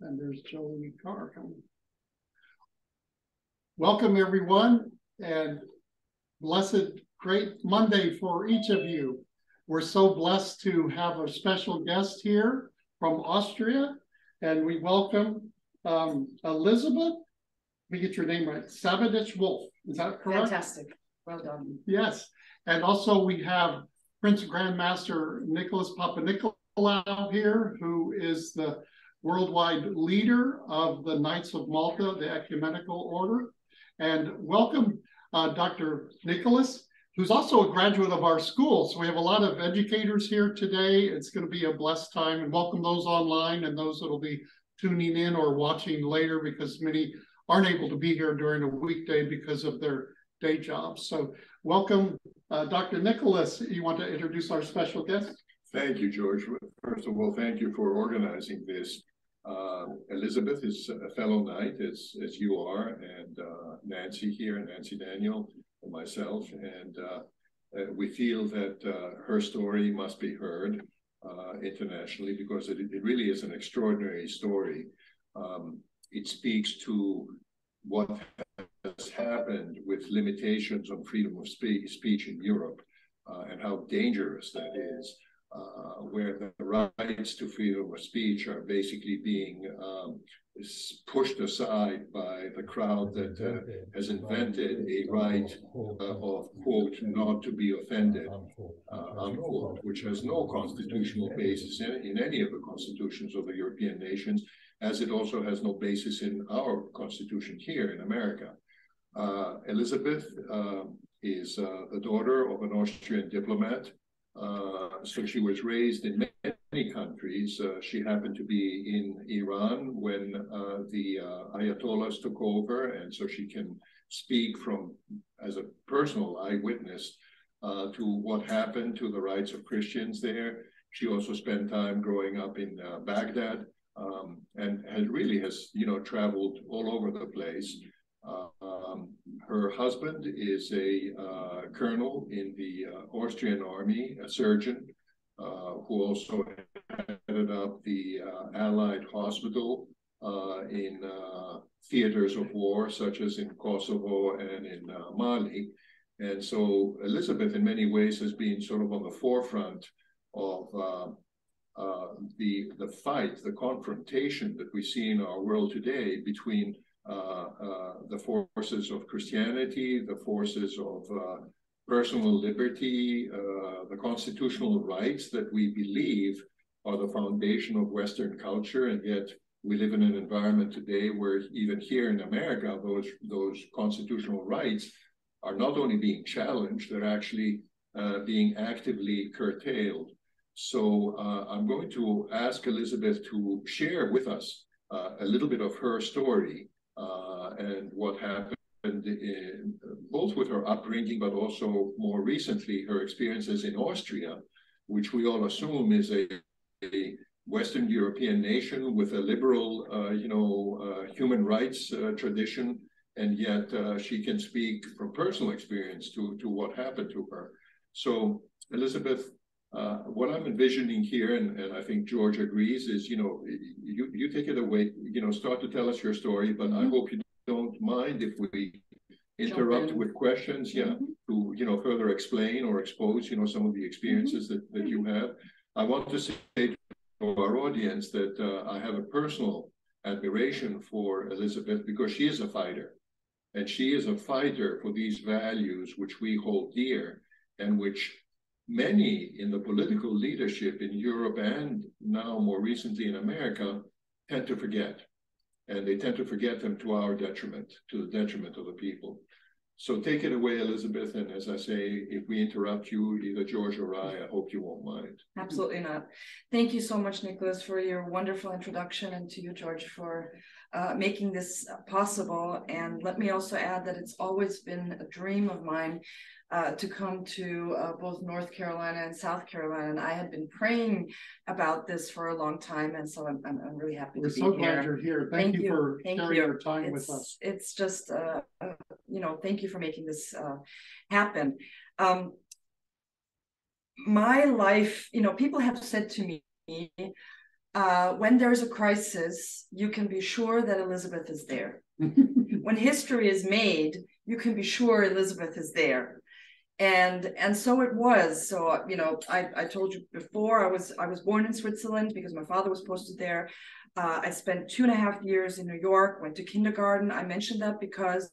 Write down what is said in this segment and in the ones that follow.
And there's Joey Carr coming. Welcome, everyone, and blessed, great Monday for each of you. We're so blessed to have a special guest here from Austria, and we welcome um, Elizabeth. Let me get your name right. Sabaditsch-Wolff. Is that correct? Fantastic. Well done. Yes. And also we have Prince Grandmaster Nicholas Papanicolaou here, who is the worldwide leader of the Knights of Malta, the Ecumenical Order. And welcome, uh, Dr. Nicholas, who's also a graduate of our school. So we have a lot of educators here today. It's going to be a blessed time and welcome those online and those that will be tuning in or watching later because many aren't able to be here during a weekday because of their day jobs. So welcome, uh, Dr. Nicholas. You want to introduce our special guest? Thank you, George. First of all, thank you for organizing this. Uh, Elizabeth is a fellow knight, as, as you are, and uh, Nancy here, and Nancy Daniel, and myself. And uh, uh we feel that uh, her story must be heard internationally because it, it really is an extraordinary story. Um, it speaks to what happened with limitations on freedom of spe speech in Europe uh, and how dangerous that is, uh, where the rights to freedom of speech are basically being um, pushed aside by the crowd that uh, has invented a right uh, of, quote, not to be offended, uh, unquote, which has no constitutional basis in, in any of the constitutions of the European nations as it also has no basis in our constitution here in America. Uh, Elizabeth uh, is uh, the daughter of an Austrian diplomat. Uh, so she was raised in many countries. She happened to be in Iran when the Ayatollahs took over, and so she can speak from as a personal eyewitness to what happened to the rights of Christians there. She also spent time growing up in Baghdad um, and has really has you know traveled all over the place. Uh, um, her husband is a uh, colonel in the uh, Austrian army, a surgeon uh, who also headed up the uh, Allied hospital uh, in theaters of war, such as in Kosovo and in Mali. And so Elizabeth, in many ways, has been sort of on the forefront of uh, the the fight, the confrontation that we see in our world today between uh, uh, the forces of Christianity, the forces of uh, personal liberty, uh, the constitutional rights that we believe are the foundation of Western culture, and yet we live in an environment today where even here in America, those those constitutional rights are not only being challenged, they're actually being actively curtailed. So uh, I'm going to ask Elizabeth to share with us uh, a little bit of her story uh, and what happened in, both with her upbringing, but also more recently her experiences in Austria, which we all assume is a, a Western European nation with a liberal, uh, you know, uh, human rights uh, tradition, and yet she can speak from personal experience to to what happened to her. So, Elizabeth, uh, what I'm envisioning here, and, and I think George agrees, is you know you you take it away, you know, start to tell us your story, but mm-hmm. I hope you don't mind if we interrupt with questions, yeah, mm-hmm. to you know further explain or expose you know some of the experiences mm-hmm. that that you have. I want to say to our audience that uh, I have a personal admiration for Elizabeth because she is a fighter, and she is a fighter for these values which we hold dear and which many in the political leadership in Europe and now more recently in America tend to forget. And they tend to forget them to our detriment, to the detriment of the people. So take it away, Elizabeth. And as I say, if we interrupt you, either George or I, I hope you won't mind. Absolutely not. Thank you so much, Nicholas, for your wonderful introduction, and to you, George, for uh, making this possible. And let me also add that it's always been a dream of mine uh, to come to uh, both North Carolina and South Carolina. And I had been praying about this for a long time. And so I'm, I'm, I'm really happy We're to be so here. glad you're here. Thank, thank you, for thank sharing you. your time it's, with us. It's just, uh, uh, you know, thank you for making this uh, happen. Um, my life, you know, people have said to me, uh, when there's a crisis, you can be sure that Elizabeth is there. when history is made, you can be sure Elizabeth is there. And and so it was. So you know, I, I told you before I was I was born in Switzerland because my father was posted there. Uh, I spent two and a half years in New York. Went to kindergarten. I mentioned that because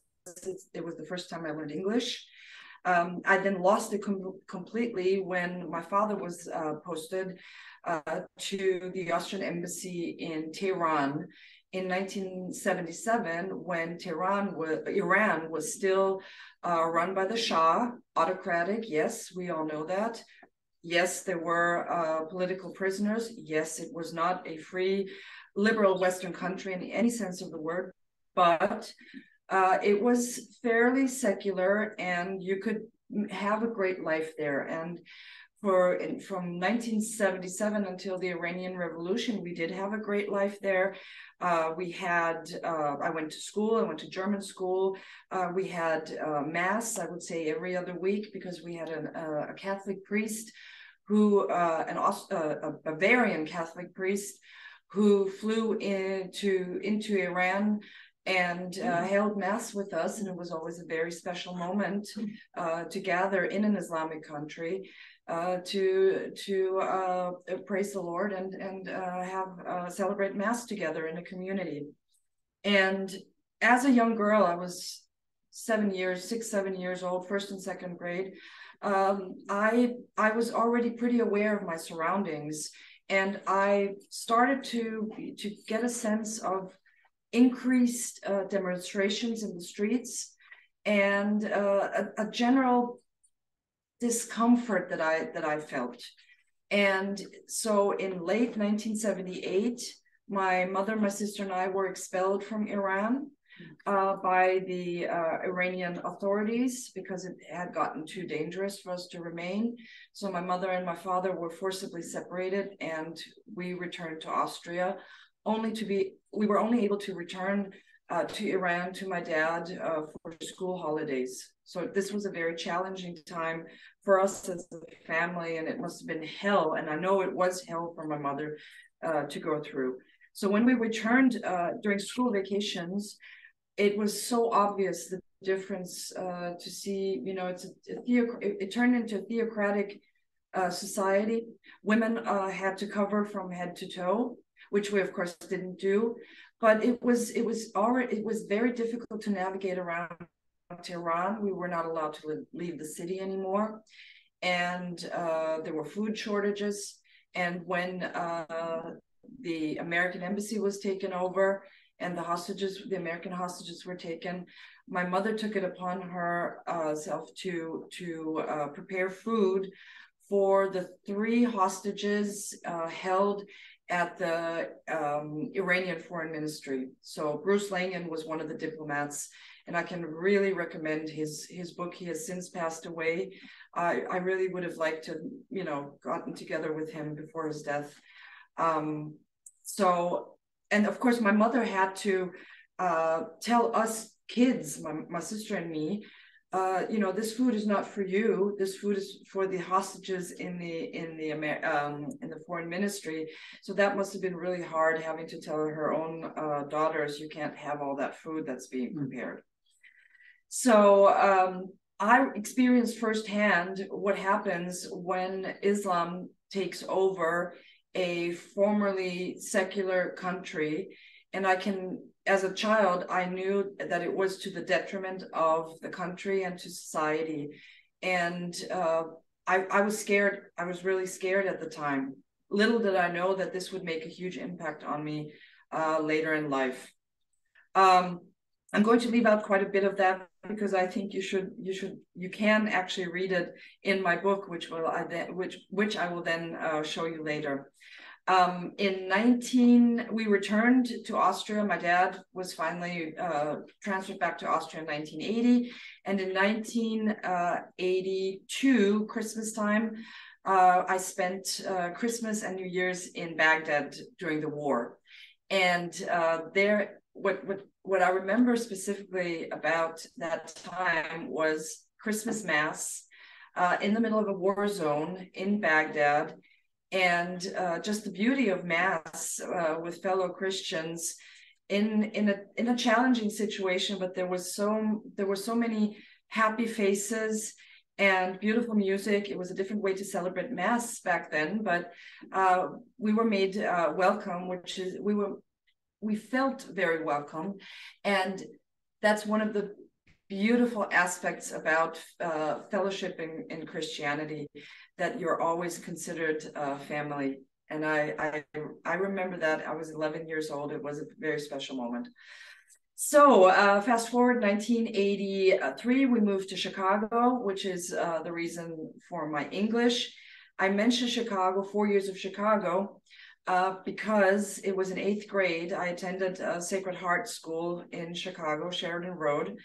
it was the first time I learned English. Um, I then lost it com- completely when my father was uh, posted uh, to the Austrian embassy in Tehran in 1977 when Tehran was, Iran was still uh, run by the Shah, autocratic. Yes, we all know that. Yes, there were uh, political prisoners. Yes, it was not a free, liberal Western country in any sense of the word, but uh, it was fairly secular and you could have a great life there. And for in, from 1977 until the Iranian Revolution, we did have a great life there. Uh, we had, uh, I went to school, I went to German school. Uh, we had uh, mass, I would say, every other week because we had an, a Catholic priest who, uh, an a Bavarian Catholic priest who flew into into Iran and uh, mm-hmm. held mass with us and it was always a very special moment uh, to gather in an islamic country uh, to to uh, praise the lord and and uh, have uh, celebrate mass together in a community and as a young girl i was seven years six seven years old first and second grade um, i i was already pretty aware of my surroundings and i started to to get a sense of increased uh, demonstrations in the streets and uh, a, a, general discomfort that I that I felt. And so in late 1978, my mother, my sister, and I were expelled from Iran uh, by the uh, Iranian authorities because it had gotten too dangerous for us to remain. So my mother and my father were forcibly separated, and we returned to Austria only to be we were only able to return uh, to Iran to my dad uh, for school holidays. So this was a very challenging time for us as a family, and it must have been hell. And I know it was hell for my mother uh, to go through. So when we returned uh, during school vacations, it was so obvious the difference uh, to see. You know, it's a, a theo- it, it, turned into a theocratic uh, society. Women had to cover from head to toe which we of course didn't do. But it was it was already it was very difficult to navigate around Tehran. We were not allowed to leave the city anymore, and uh, there were food shortages. And when uh, the American embassy was taken over and the hostages, the American hostages were taken, my mother took it upon herself uh, to to uh, prepare food for the three hostages uh, held at the um, Iranian foreign ministry. So Bruce Laingen was one of the diplomats, and I can really recommend his his book. He has since passed away. I I really would have liked to you know gotten together with him before his death. Um, so and of course my mother had to uh, tell us kids, my, my sister and me, uh, you know, this food is not for you. This food is for the hostages in the in the um, in the foreign ministry. So that must have been really hard having to tell her own uh, daughters, you can't have all that food that's being hmm. prepared. So um, I experienced firsthand what happens when Islam takes over a formerly secular country, and I can as a child, I knew that it was to the detriment of the country and to society. And uh, I, I was scared. I was really scared at the time. Little did I know that this would make a huge impact on me uh, later in life. Um, I'm going to leave out quite a bit of that because I think you should you should you can actually read it in my book, which will I then which which I will then uh, show you later. Um, in 19, we returned to Austria. My dad was finally uh, transferred back to Austria in 1980. And in 1982, Christmas time, uh, I spent uh, Christmas and New Year's in Baghdad during the war. And uh, there, what, what, what I remember specifically about that time was Christmas Mass uh, in the middle of a war zone in Baghdad. And uh, just the beauty of Mass uh, with fellow Christians in, in, a, in a challenging situation, but there was so there were so many happy faces and beautiful music. It was a different way to celebrate Mass back then, but uh, we were made uh, welcome, which is we were we felt very welcome, and that's one of the beautiful aspects about uh, fellowship in, in Christianity that you're always considered uh, family. And I, I I remember that I was 11 years old. It was a very special moment. So uh, fast forward 1983, we moved to Chicago, which is uh, the reason for my English. I mentioned Chicago, four years of Chicago, uh, because it was in eighth grade. I attended Sacred Heart School in Chicago, Sheridan Road.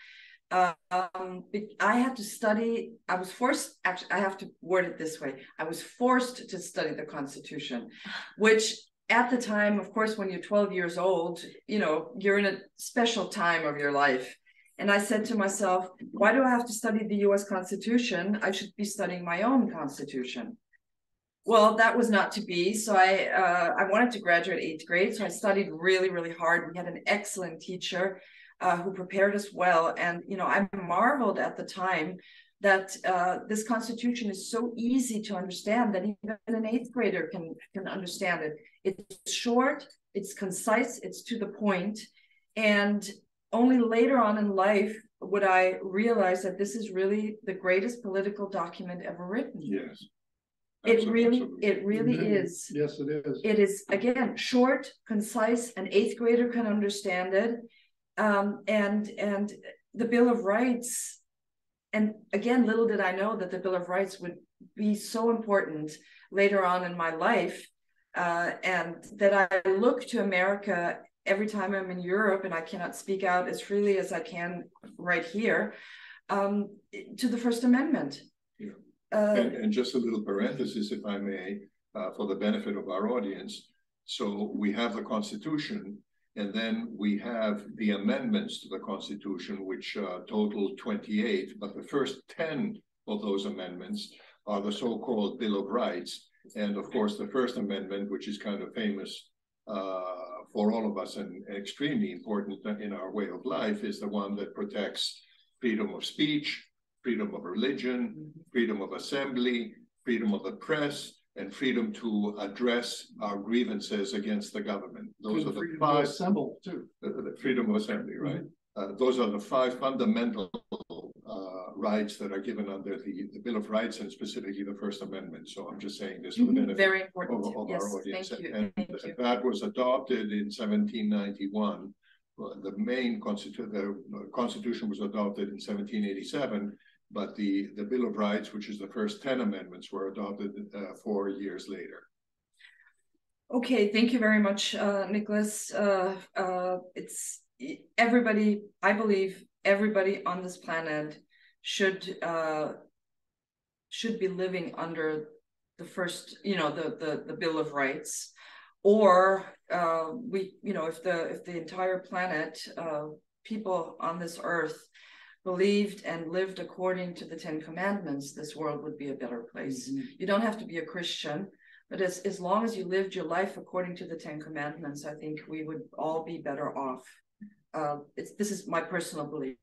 Um, I had to study, I was forced, actually, I have to word it this way. I was forced to study the Constitution, which at the time, of course, when you're 12 years old, you know, you're in a special time of your life. And I said to myself, why do I have to study the US Constitution? I should be studying my own Constitution. Well, that was not to be. So I uh, I wanted to graduate eighth grade. So I studied really, really hard. We had an excellent teacher uh, who prepared us well. And, you know, I marveled at the time that uh, this constitution is so easy to understand that even an eighth grader can can understand it. It's short, it's concise, it's to the point, and only later on in life would I realize that this is really the greatest political document ever written. Yes. It really, it really Mhm. is. Yes, it is. It is again short, concise. An eighth grader can understand it, um, and and the Bill of Rights and again, little did I know that the Bill of Rights would be so important later on in my life, uh, and that I look to America every time I'm in Europe and I cannot speak out as freely as I can right here um, to the First Amendment. Yeah. Uh, And, and just a little parenthesis, if I may, uh, for the benefit of our audience. So we have the Constitution, and then we have the amendments to the Constitution, which uh, total 28, but the first 10 of those amendments are the so-called Bill of Rights. And of course, the First Amendment, which is kind of famous uh, for all of us and extremely important in our way of life, is the one that protects freedom of speech, freedom of religion, freedom of assembly, freedom of the press, and freedom to address our grievances against the government. Those And are the freedom to five, Assemble too. the, the freedom of assembly, right? Uh, those are the five fundamental uh, rights that are given under the, the Bill of Rights and specifically the First Amendment. So I'm just saying this for the mhm, benefit Very of, important. of Yes, our audience. thank you. And Thank you. that was adopted in seventeen ninety-one. The main constitu- the Constitution was adopted in seventeen eighty-seven, but the, the Bill of Rights, which is the first ten amendments, were adopted uh, four years later. Okay, thank you very much, uh, Nicholas. Uh, uh, it's everybody, I believe everybody on this planet should uh, should be living under the first, you know, the the, the Bill of Rights, or uh, we, you know, if the if the entire planet, people on this earth believed and lived according to the Ten Commandments, this world would be a better place. You don't have to be a Christian but as, as long as you lived your life according to the Ten Commandments, I think we would all be better off. Uh, it's, this is my personal belief.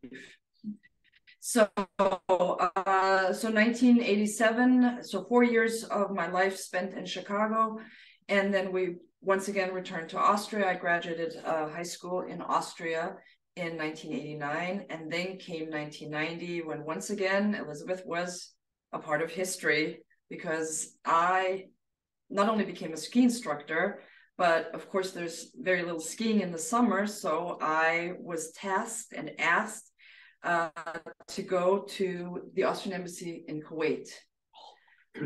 So, uh, so 1987, so four years of my life spent in Chicago. And then we once again returned to Austria. I graduated uh, high school in Austria in 1989. And then came 1990 when once again Elizabeth was a part of history because I not only became a ski instructor, but of course there's very little skiing in the summer. So I was tasked and asked uh, to go to the Austrian embassy in Kuwait.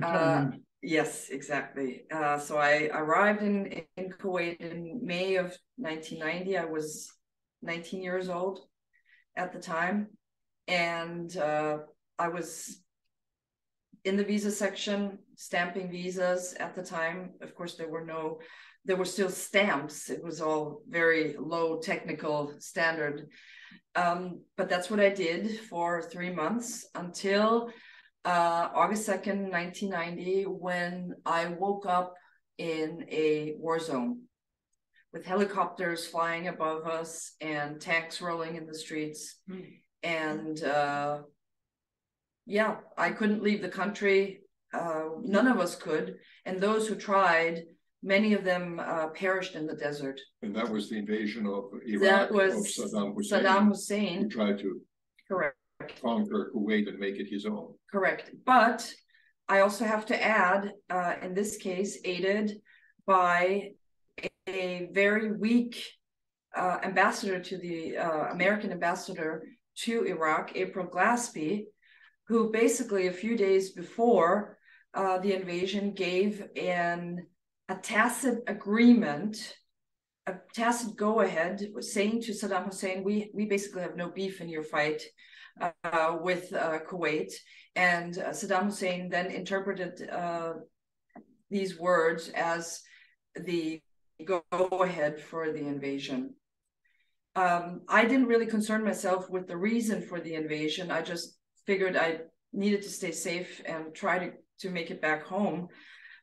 Uh. Yes, exactly. Uh, so I arrived in, in Kuwait in May of 1990. I was 19 years old at the time. And uh, I was in the visa section, stamping visas at the time. Of course, there were no, there were still stamps. It was all very low technical standard. Um, but that's what I did for three months until uh, August 2nd, 1990, when I woke up in a war zone with helicopters flying above us and tanks rolling in the streets. Hmm. And uh, yeah, I couldn't leave the country. Uh, none of us could. And those who tried, many of them uh, perished in the desert. And that was the invasion of Iraq That was of Saddam Hussein. Saddam Who Hussein, tried to correct. conquer Kuwait and make it his own. Correct. But I also have to add, uh, in this case, aided by a, very weak uh, ambassador to the uh, American ambassador to Iraq, April Glaspie, who basically a few days before uh, the invasion gave an a tacit agreement, a tacit go ahead, saying to Saddam Hussein, "We we basically have no beef in your fight." Uh, with uh, Kuwait, and uh, Saddam Hussein then interpreted these words as the go ahead for the invasion. Um, I didn't really concern myself with the reason for the invasion. I just figured I needed to stay safe and try to, to make it back home.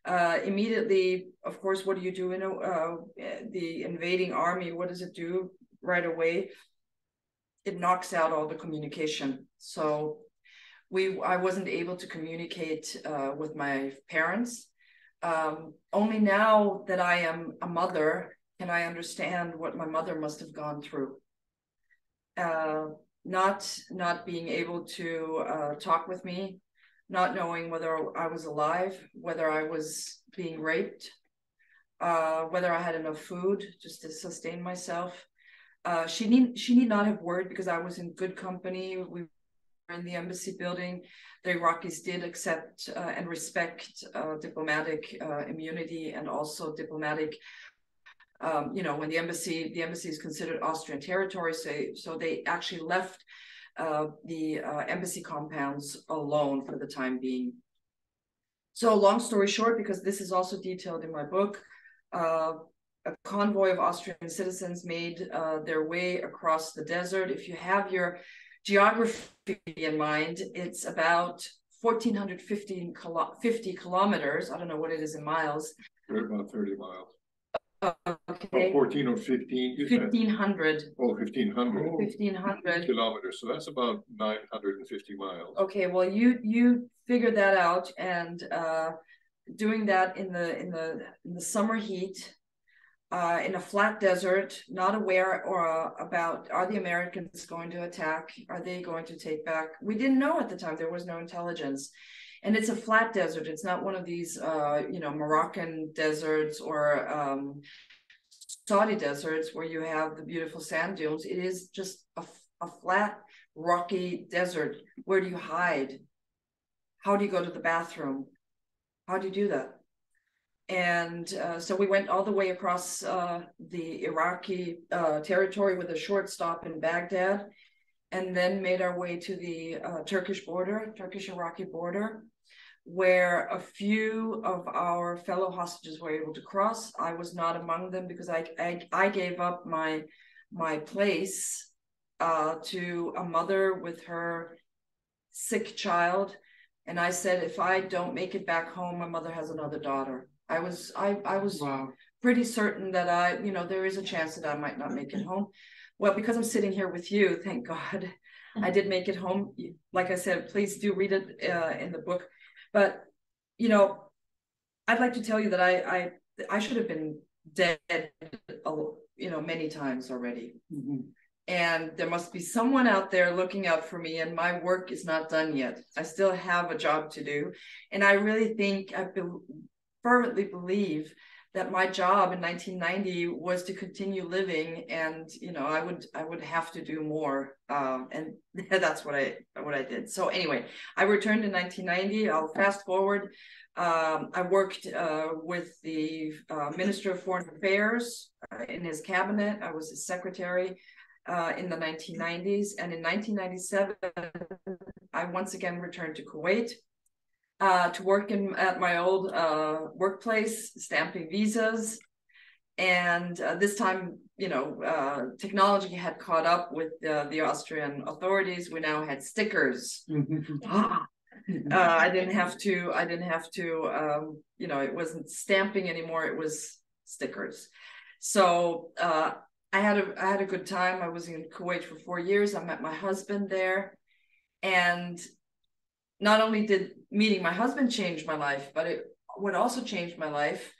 Uh, immediately, of course, what do you do in a, uh, the invading army? What does it do right away? It knocks out all the communication. So we, I wasn't able to communicate uh, with my parents. Um, only now that I am a mother can I understand what my mother must have gone through. Uh, not not being able to uh, talk with me, not knowing whether I was alive, whether I was being raped, uh, whether I had enough food just to sustain myself. Uh, she need she need not have worried because I was in good company. We in the embassy building. The Iraqis did accept uh, and respect uh, diplomatic uh, immunity and also diplomatic um, you know, when the embassy, the embassy is considered Austrian territory, so, so they actually left uh, the uh, embassy compounds alone for the time being. So long story short, because this is also detailed in my book, uh, a convoy of Austrian citizens made uh, their way across the desert. If you have your geography in mind, it's about 1,450 kilo 50 kilometers. I don't know what it is in miles. About thirty miles. Okay, Oh, Fourteen or fifteen, you said? 1,500. Oh, fifteen hundred 1,500. kilometers, so that's about nine hundred and fifty miles. Okay, well, you you figured that out, and uh, doing that in the in the in the summer heat, uh, in a flat desert, not aware or uh, about are the Americans going to attack? Are they going to take back? We didn't know at the time. There was no intelligence, and it's a flat desert. It's not one of these uh, you know Moroccan deserts or um, Saudi deserts where you have the beautiful sand dunes. It is just a, a flat rocky desert. Where do you hide? How do you go to the bathroom? How do you do that? And uh, so we went all the way across uh, the Iraqi uh, territory with a short stop in Baghdad, and then made our way to the uh, Turkish border, Turkish Iraqi border, where a few of our fellow hostages were able to cross. I was not among them because I I, I gave up my my place uh, to a mother with her sick child, and I said if I don't make it back home, my mother has another daughter. I was I I was Wow. pretty certain that I you know there is a chance that I might not make it home. Well, because I'm sitting here with you, thank God, I did make it home. Like I said, please do read it uh, in the book. But you know, I'd like to tell you that I I I should have been dead, you know, many times already. Mhm. And there must be someone out there looking out for me, and my work is not done yet. I still have a job to do, and I really think I be- fervently believe that my job in 1990 was to continue living and you know i would i would have to do more um, and that's what i what i did. So anyway i returned in 1990 i'll fast forward. Um, i worked uh, with the uh, minister of foreign affairs uh, in his cabinet. I was his secretary uh, in the 1990s and in 1997 i once again returned to kuwait uh, to work in at my old uh, workplace, stamping visas. And uh, this time, you know, uh, technology had caught up with the Austrian authorities. We now had stickers. Mhm. Ah, Uh, I didn't have to, I didn't have to, um, you know, it wasn't stamping anymore, it was stickers. So uh, I had a I had a good time. I was in Kuwait for four years. I met my husband there. And not only did meeting my husband changed my life, but it would also change my life.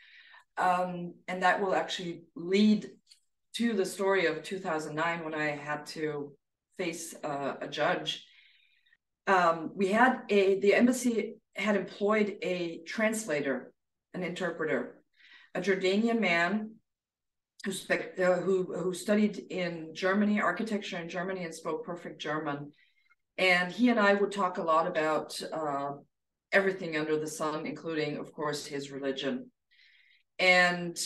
Um, and that will actually lead to the story of 2009 when I had to face uh, a judge. Um, we had a, the embassy had employed a translator, an interpreter, a Jordanian man who, spec, uh, who, who studied in Germany, architecture in Germany, and spoke perfect German. And he and I would talk a lot about uh, everything under the sun, including, of course, his religion. And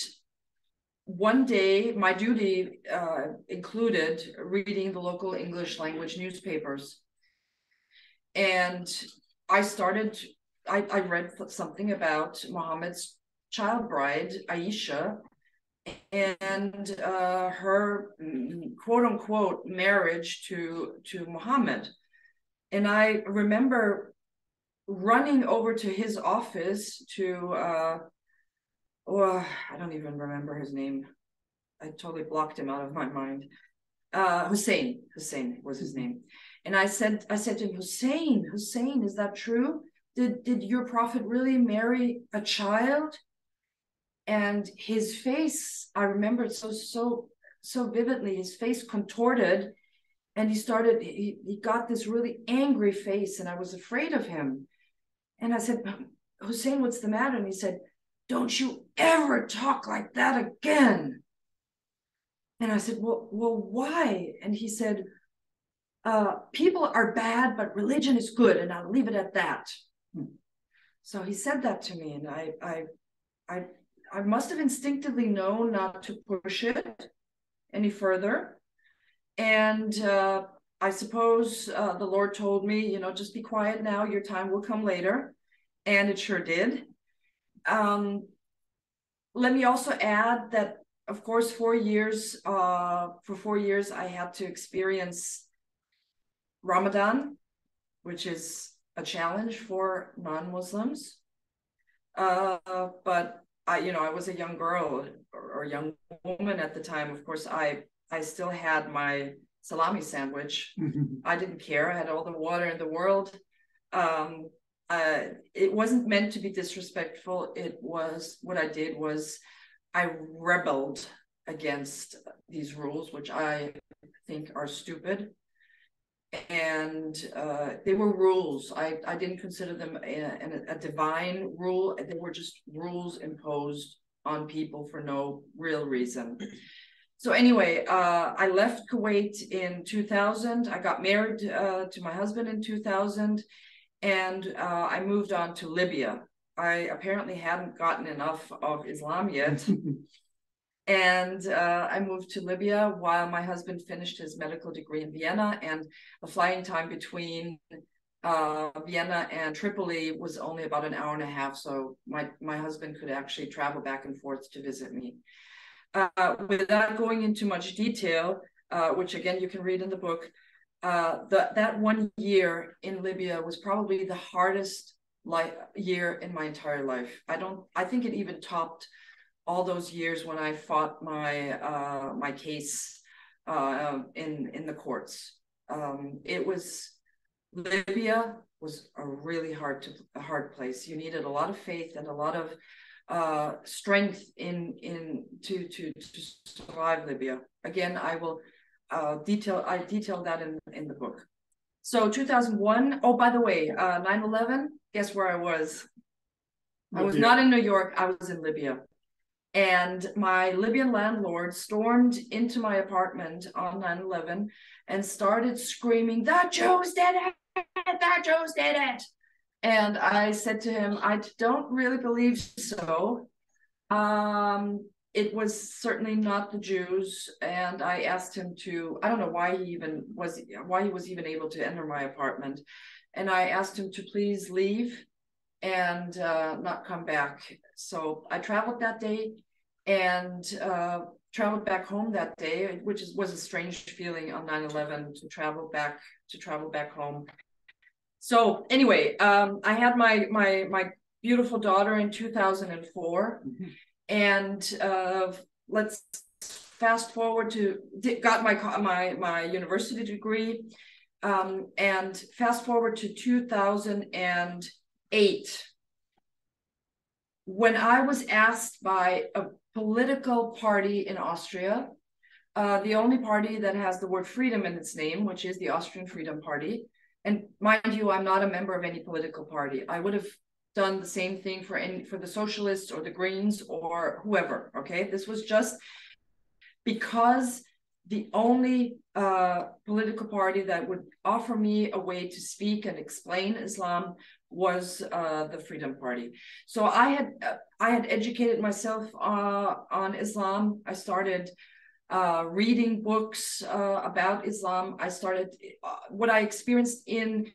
one day, my duty uh, included reading the local English language newspapers. And I started, I, I read something about Muhammad's child bride, Aisha, and uh, her quote unquote marriage to, to Muhammad. And I remember running over to his office to uh oh, I don't even remember his name. I totally blocked him out of my mind. Uh Hussein, Hussein was his name. And I said, I said to him, Hussein, Hussein, is that true? Did did your prophet really marry a child? And his face, I remember it so so so vividly, his face contorted and he started he, he got this really angry face and i was afraid of him and I said, Hussein, what's the matter? And he said, Don't you ever talk like that again. And I said, Well, well, why? And he said, uh, people are bad, but religion is good, and I'll leave it at that. Hmm. So he said that to me, and I, I, I, I must have instinctively known not to push it any further. And uh, I suppose uh, the Lord told me, you know, just be quiet now. Your time will come later, and it sure did. Um, let me also add that, of course, four years. Uh, for four years, I had to experience Ramadan, which is a challenge for non-Muslims. Uh, but I, you know, I was a young girl or, or young woman at the time. Of course, I I still had my salami sandwich. I didn't care. I had all the water in the world. Um, uh, it wasn't meant to be disrespectful. It was what I did was I rebelled against these rules, which I think are stupid. And uh, they were rules. I, I didn't consider them a, a, a divine rule. They were just rules imposed on people for no real reason so anyway, uh, I left Kuwait in 2000. I got married uh, to my husband in 2000, and uh, I moved on to Libya. I apparently hadn't gotten enough of Islam yet. and uh, I moved to Libya while my husband finished his medical degree in Vienna, and the flying time between uh, Vienna and Tripoli was only about an hour and a half. So my my husband could actually travel back and forth to visit me uh, without going into much detail, uh, which again you can read in the book, uh, the, that one year in Libya was probably the hardest life, year in my entire life. I don't. I think it even topped all those years when I fought my uh, my case uh, in in the courts. Um, it was Libya was a really hard to hard place. You needed a lot of faith and a lot of uh, strength in in to to to survive Libya. Again, I will uh, detail I detail that in in the book. So 2001. Oh, by the way, uh, 9/11. Guess where I was? Libya. I was not in New York. I was in Libya. And my Libyan landlord stormed into my apartment on 9 11 and started screaming, The Jews did it! The Jews did it! And I said to him, I don't really believe so. Um, it was certainly not the Jews. And I asked him to, I don't know why he even was, why he was even able to enter my apartment. And I asked him to please leave and uh, not come back. So I traveled that day and uh, traveled back home that day, which is, was a strange feeling on 9-11 to travel back to travel back home So anyway, um, I had my my my beautiful daughter in 2004, Mhm. and uh, let's fast forward to got my my my university degree, um, and fast forward to 2008 when I was asked by a political party in Austria, uh, the only party that has the word freedom in its name, which is the Austrian Freedom Party. And mind you, I'm not a member of any political party. I would have done the same thing for any for the socialists or the Greens or whoever. Okay, this was just because the only uh, political party that would offer me a way to speak and explain Islam was uh, the Freedom Party. So I had uh, I had educated myself uh, on Islam. I started uh, reading books uh, about Islam. I started uh, what I experienced in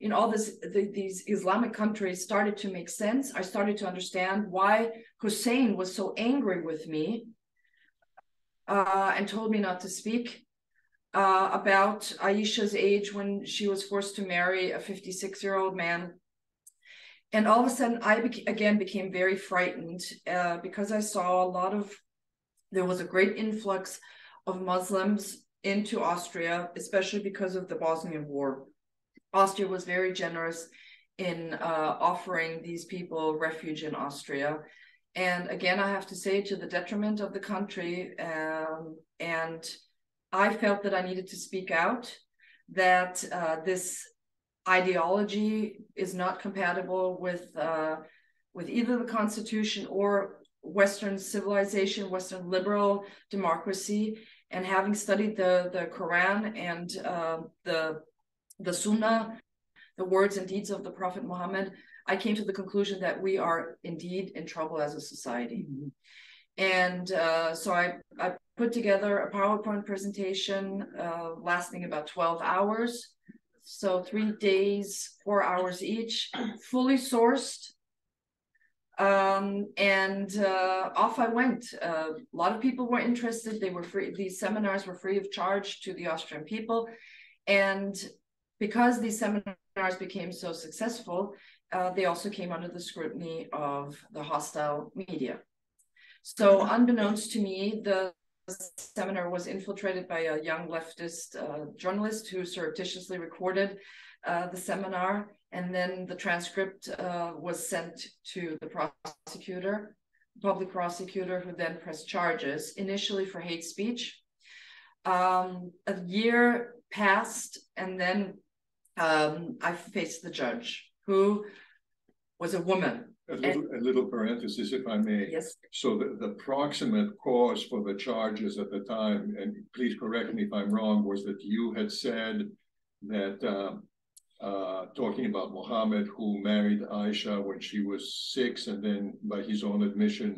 in all this the, these Islamic countries started to make sense. I started to understand why Hussein was so angry with me and told me not to speak. Uh, about Aisha's age when she was forced to marry a 56 year old man and all of a sudden i beca- again became very frightened uh, because i saw a lot of there was a great influx of muslims into austria especially because of the bosnian war. Austria was very generous in uh, offering these people refuge in austria. And again i have to say to the detriment of the country um, and i felt that i needed to speak out that uh, this ideology is not compatible with uh, with either the Constitution or Western civilization, Western liberal democracy. And having studied the the Quran and uh, the the Sunnah, the words and deeds of the Prophet Muhammad, I came to the conclusion that we are indeed in trouble as a society. Mm-hmm. And uh, so I, I put together a PowerPoint presentation uh, lasting about 12 hours so three days, four hours each, fully sourced. Um, and uh, off I went. Uh, a lot of people were interested. They were free. These seminars were free of charge to the Austrian people, and because these seminars became so successful, uh, they also came under the scrutiny of the hostile media. So, unbeknownst to me, the seminar was infiltrated by a young leftist uh, journalist who surreptitiously recorded uh, the seminar, and then the transcript uh, was sent to the prosecutor, public prosecutor, who then pressed charges initially for hate speech. Um, a year passed, and then um, I faced the judge, who was a woman a little, a little parenthesis, if I may. Yes. So the, the proximate cause for the charges at the time, and please correct me if I'm wrong, was that you had said that uh, uh, talking about Muhammad, who married Aisha when she was six, and then by his own admission,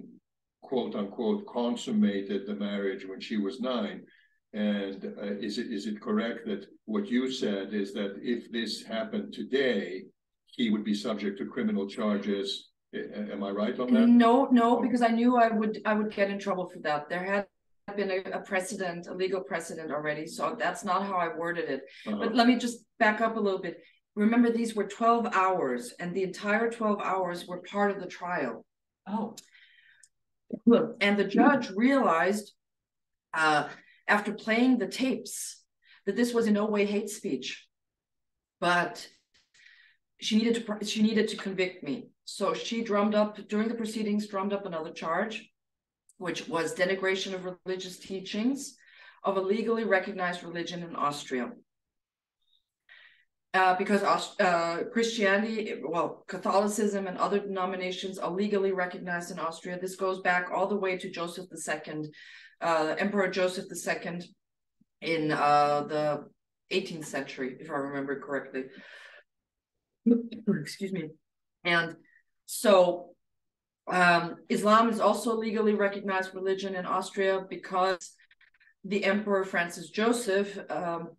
quote unquote, consummated the marriage when she was nine. And uh, is it is it correct that what you said is that if this happened today, he would be subject to criminal charges Am I right on that? No, no, because I knew I would I would get in trouble for that. There had been a, a precedent, a legal precedent already, so that's not how I worded it. Uh-huh. But let me just back up a little bit. Remember, these were 12 hours, and the entire 12 hours were part of the trial. Oh. And the judge realized uh, after playing the tapes that this was in no way hate speech. But she needed to she needed to convict me so she drummed up during the proceedings, drummed up another charge, which was denigration of religious teachings of a legally recognized religion in Austria. Uh, because uh, Christianity, well, Catholicism and other denominations are legally recognized in Austria. This goes back all the way to Joseph II, uh, Emperor Joseph II in uh, the 18th century, if I remember correctly. Excuse me. And so um, Islam is also a legally recognized religion in Austria because the Emperor Francis Joseph um,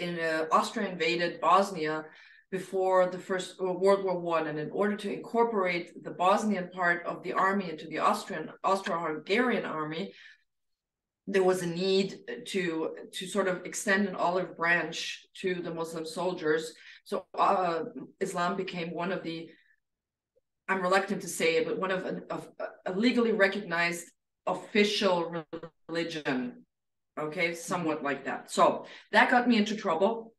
in uh, Austria invaded Bosnia before the first uh, World War One, and in order to incorporate the Bosnian part of the army into the Austrian Austro-Hungarian army, there was a need to to sort of extend an olive branch to the Muslim soldiers. So uh, Islam became one of the I'm reluctant to say it, but one of of a legally recognized official religion. Okay, somewhat like that. So that got me into trouble.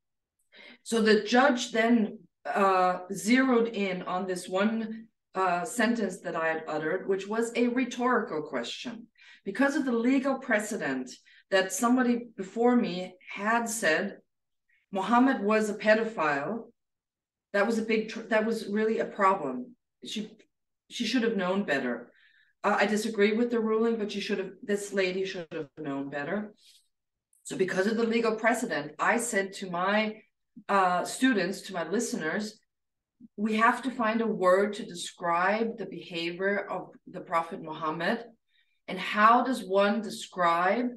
So the judge then uh, zeroed in on this one uh, sentence that I had uttered, which was a rhetorical question. Because of the legal precedent that somebody before me had said Muhammad was a pedophile, that was a big, that was really a problem. She, she should have known better. Uh, I disagree with the ruling, but you should have, this lady should have known better. So because of the legal precedent, I said to my uh, students, to my listeners, we have to find a word to describe the behavior of the Prophet Muhammad. And how does one describe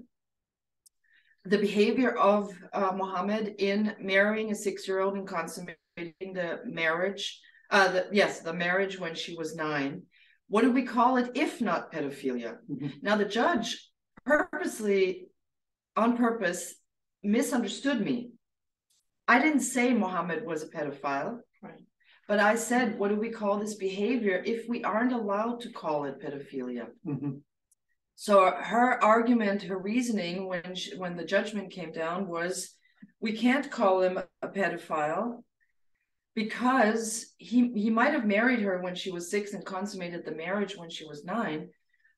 the behavior of uh, Muhammad in marrying a six year old and consummating the marriage? Uh, the, yes, the marriage when she was nine. What do we call it if not pedophilia? Mm-hmm. Now, the judge purposely, on purpose, misunderstood me. I didn't say Mohammed was a pedophile. Right. But I said, what do we call this behavior if we aren't allowed to call it pedophilia? Mm-hmm. So her argument, her reasoning when she, when the judgment came down was, we can't call him a pedophile because he he might have married her when she was six and consummated the marriage when she was nine,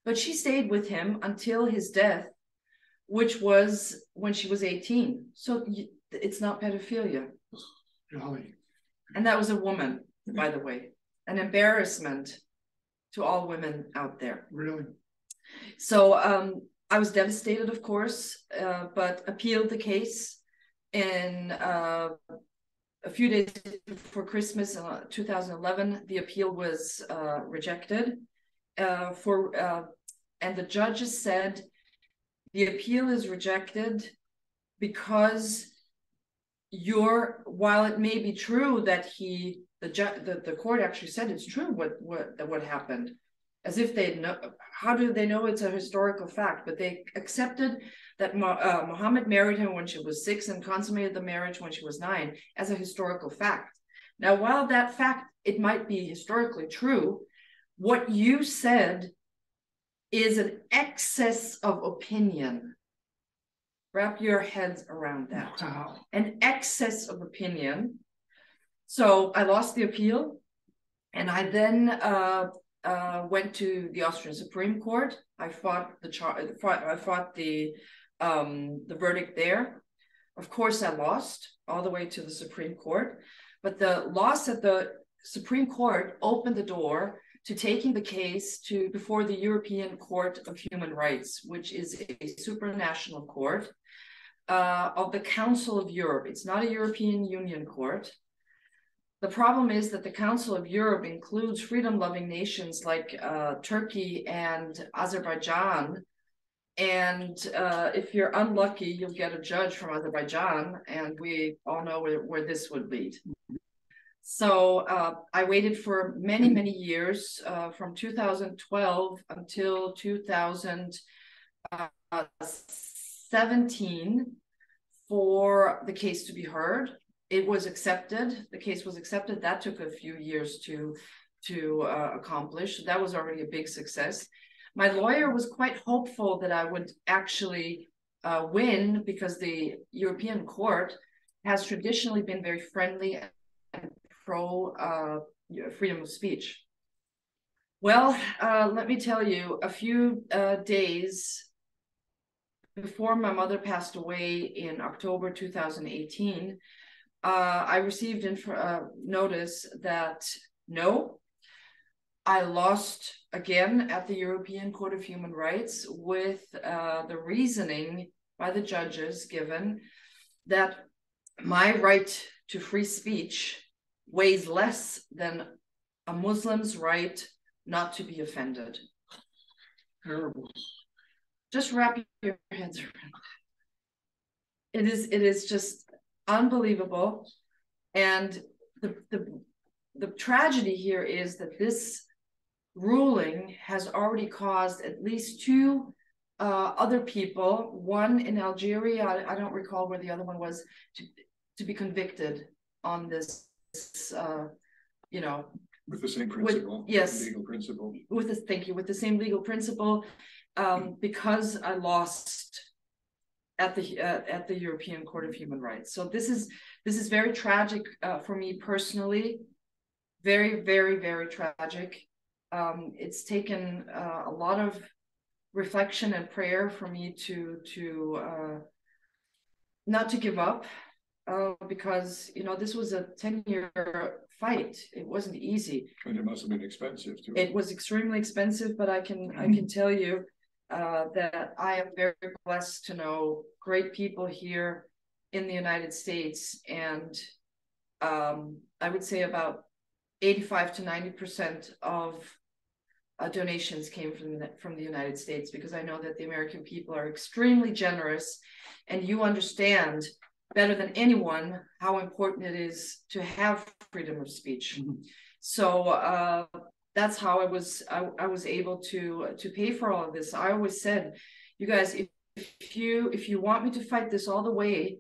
but she stayed with him until his death, which was when she was eighteen. So it's not pedophilia. Golly. And that was a woman, by the way, an embarrassment to all women out there. Really? So um, I was devastated, of course, uh, but appealed the case. And uh, a few days before Christmas, uh, 2011, the appeal was uh, rejected. Uh, for uh, and the judges said the appeal is rejected because your while it may be true that he the ju- the, the court actually said it's true what what what happened as if they know how do they know it's a historical fact but they accepted that uh, muhammad married her when she was six and consummated the marriage when she was nine as a historical fact now while that fact it might be historically true what you said is an excess of opinion Wrap your heads around that. Wow. An excess of opinion. So I lost the appeal, and I then uh, uh, went to the Austrian Supreme Court. I fought the char- I fought the um, the verdict there. Of course, I lost all the way to the Supreme Court, but the loss at the Supreme Court opened the door to taking the case to before the European Court of Human Rights, which is a supranational court uh, of the Council of Europe. It's not a European Union court. The problem is that the Council of Europe includes freedom loving nations like uh, Turkey and Azerbaijan. And uh, if you're unlucky, you'll get a judge from Azerbaijan, and we all know where, where this would lead. So uh, I waited for many, many years, uh, from 2012 until 2017 for the case to be heard. It was accepted. The case was accepted. That took a few years to to uh, accomplish. That was already a big success. My lawyer was quite hopeful that I would actually uh, win because the European Court has traditionally been very friendly and pro uh, freedom of speech. Well, uh, let me tell you, a few uh, days before my mother passed away in October 2018, uh, I received inf- uh, notice that no, I lost again at the European Court of Human Rights with uh, the reasoning by the judges given that my right to free speech weighs less than a Muslim's right not to be offended. Terrible just wrap your heads around it. It is it is just unbelievable. And the the the tragedy here is that this ruling has already caused at least two uh, other people, one in Algeria, I, I, don't recall where the other one was, to, to be convicted on this, uh, you know. With the same principle. With, yes. Legal principle. With the, thank you, with the same legal principle, um, because I lost at the uh, at the European Court of Human Rights. So this is this is very tragic uh, for me personally, very very very tragic. Um, it's taken uh, a lot of reflection and prayer for me to to uh, not to give up uh, because you know this was a 10 year fight. It wasn't easy. And it must have been expensive too. It was extremely expensive but i can i can tell you uh, that i am very blessed to know great people here in the united states. And um, i would say about 85 to 90 percent of uh, donations came from the, from the United States because I know that the American people are extremely generous, and you understand better than anyone how important it is to have freedom of speech. Mm-hmm. So uh, that's how I was I, I was able to to pay for all of this. I always said, you guys, if, if you if you want me to fight this all the way,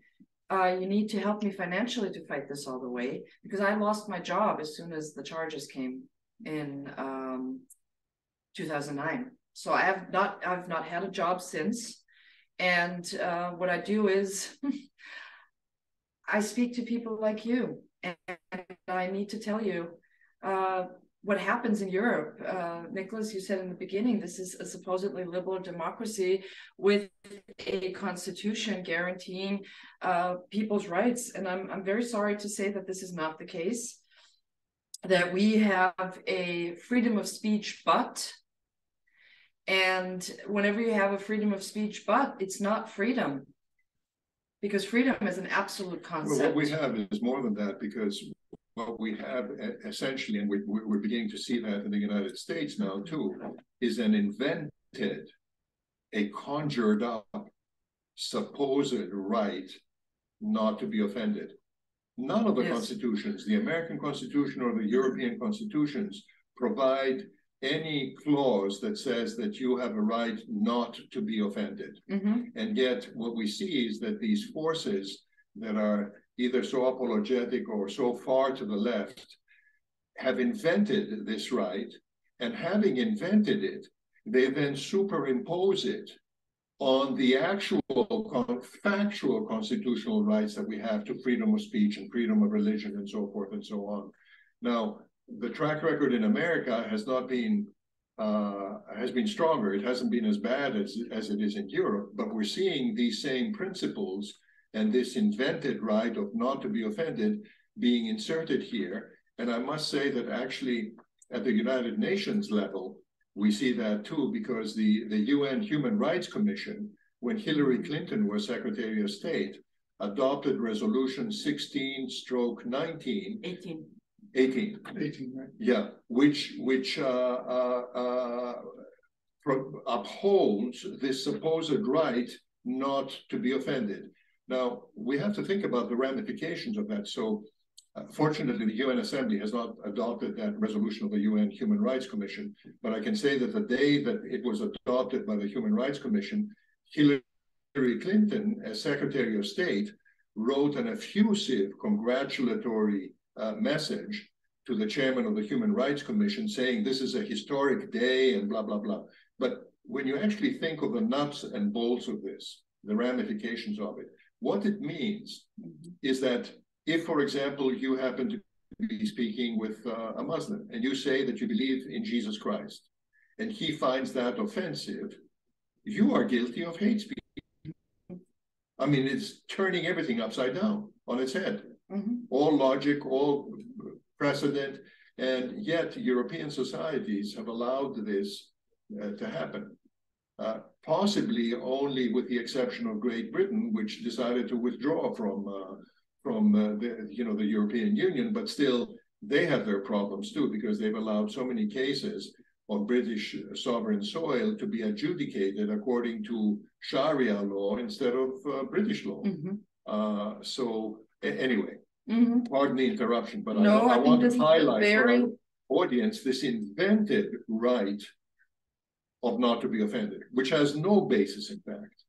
uh, you need to help me financially to fight this all the way because I lost my job as soon as the charges came in um, 2009. So I have not I've not had a job since. And uh, what I do is I speak to people like you, and I need to tell you uh, what happens in Europe. Uh, Nicholas, you said in the beginning, this is a supposedly liberal democracy with a constitution guaranteeing uh, people's rights. And I'm, I'm very sorry to say that this is not the case, that we have a freedom of speech, but and whenever you have a freedom of speech, but it's not freedom because freedom is an absolute concept. Well, what we have is more than that because what we have essentially, and we, we're beginning to see that in the United States now too, is an invented, a conjured up supposed right not to be offended. None of the yes. constitutions, the American Constitution or the European constitutions, provide any clause that says that you have a right not to be offended. Mm-hmm. And yet, what we see is that these forces that are either so apologetic or so far to the left have invented this right. And having invented it, they then superimpose it on the actual factual constitutional rights that we have to freedom of speech and freedom of religion and so forth and so on. Now, the track record in America has not been uh, has been stronger. It hasn't been as bad as as it is in Europe, but we're seeing these same principles and this invented right of not to be offended being inserted here. And I must say that actually at the United Nations level, we see that too, because the, the UN Human Rights Commission, when Hillary Clinton was Secretary of State, adopted resolution 16 stroke 19 18 18. 18, right? Yeah, which which uh, uh, uh, upholds this supposed right not to be offended. Now we have to think about the ramifications of that. So, uh, fortunately, the UN Assembly has not adopted that resolution of the UN Human Rights Commission. But I can say that the day that it was adopted by the Human Rights Commission, Hillary Clinton, as Secretary of State, wrote an effusive congratulatory uh, message to the chairman of the Human Rights Commission saying this is a historic day and blah, blah, blah. But when you actually think of the nuts and bolts of this, the ramifications of it, what it means mm-hmm. is that if, for example, you happen to be speaking with uh, a Muslim and you say that you believe in Jesus Christ and he finds that offensive, you are guilty of hate speech. I mean, it's turning everything upside down on its head. Mm-hmm. All logic, all precedent, and yet European societies have allowed this uh, to happen. Uh, possibly only with the exception of Great Britain, which decided to withdraw from uh, from uh, the you know the European Union, but still they have their problems too because they've allowed so many cases on British sovereign soil to be adjudicated according to Sharia law instead of uh, British law. Mm-hmm. Uh, so anyway, mm-hmm. pardon the interruption, but no, I, I, I want to highlight very... for our audience this invented right of not to be offended, which has no basis in fact.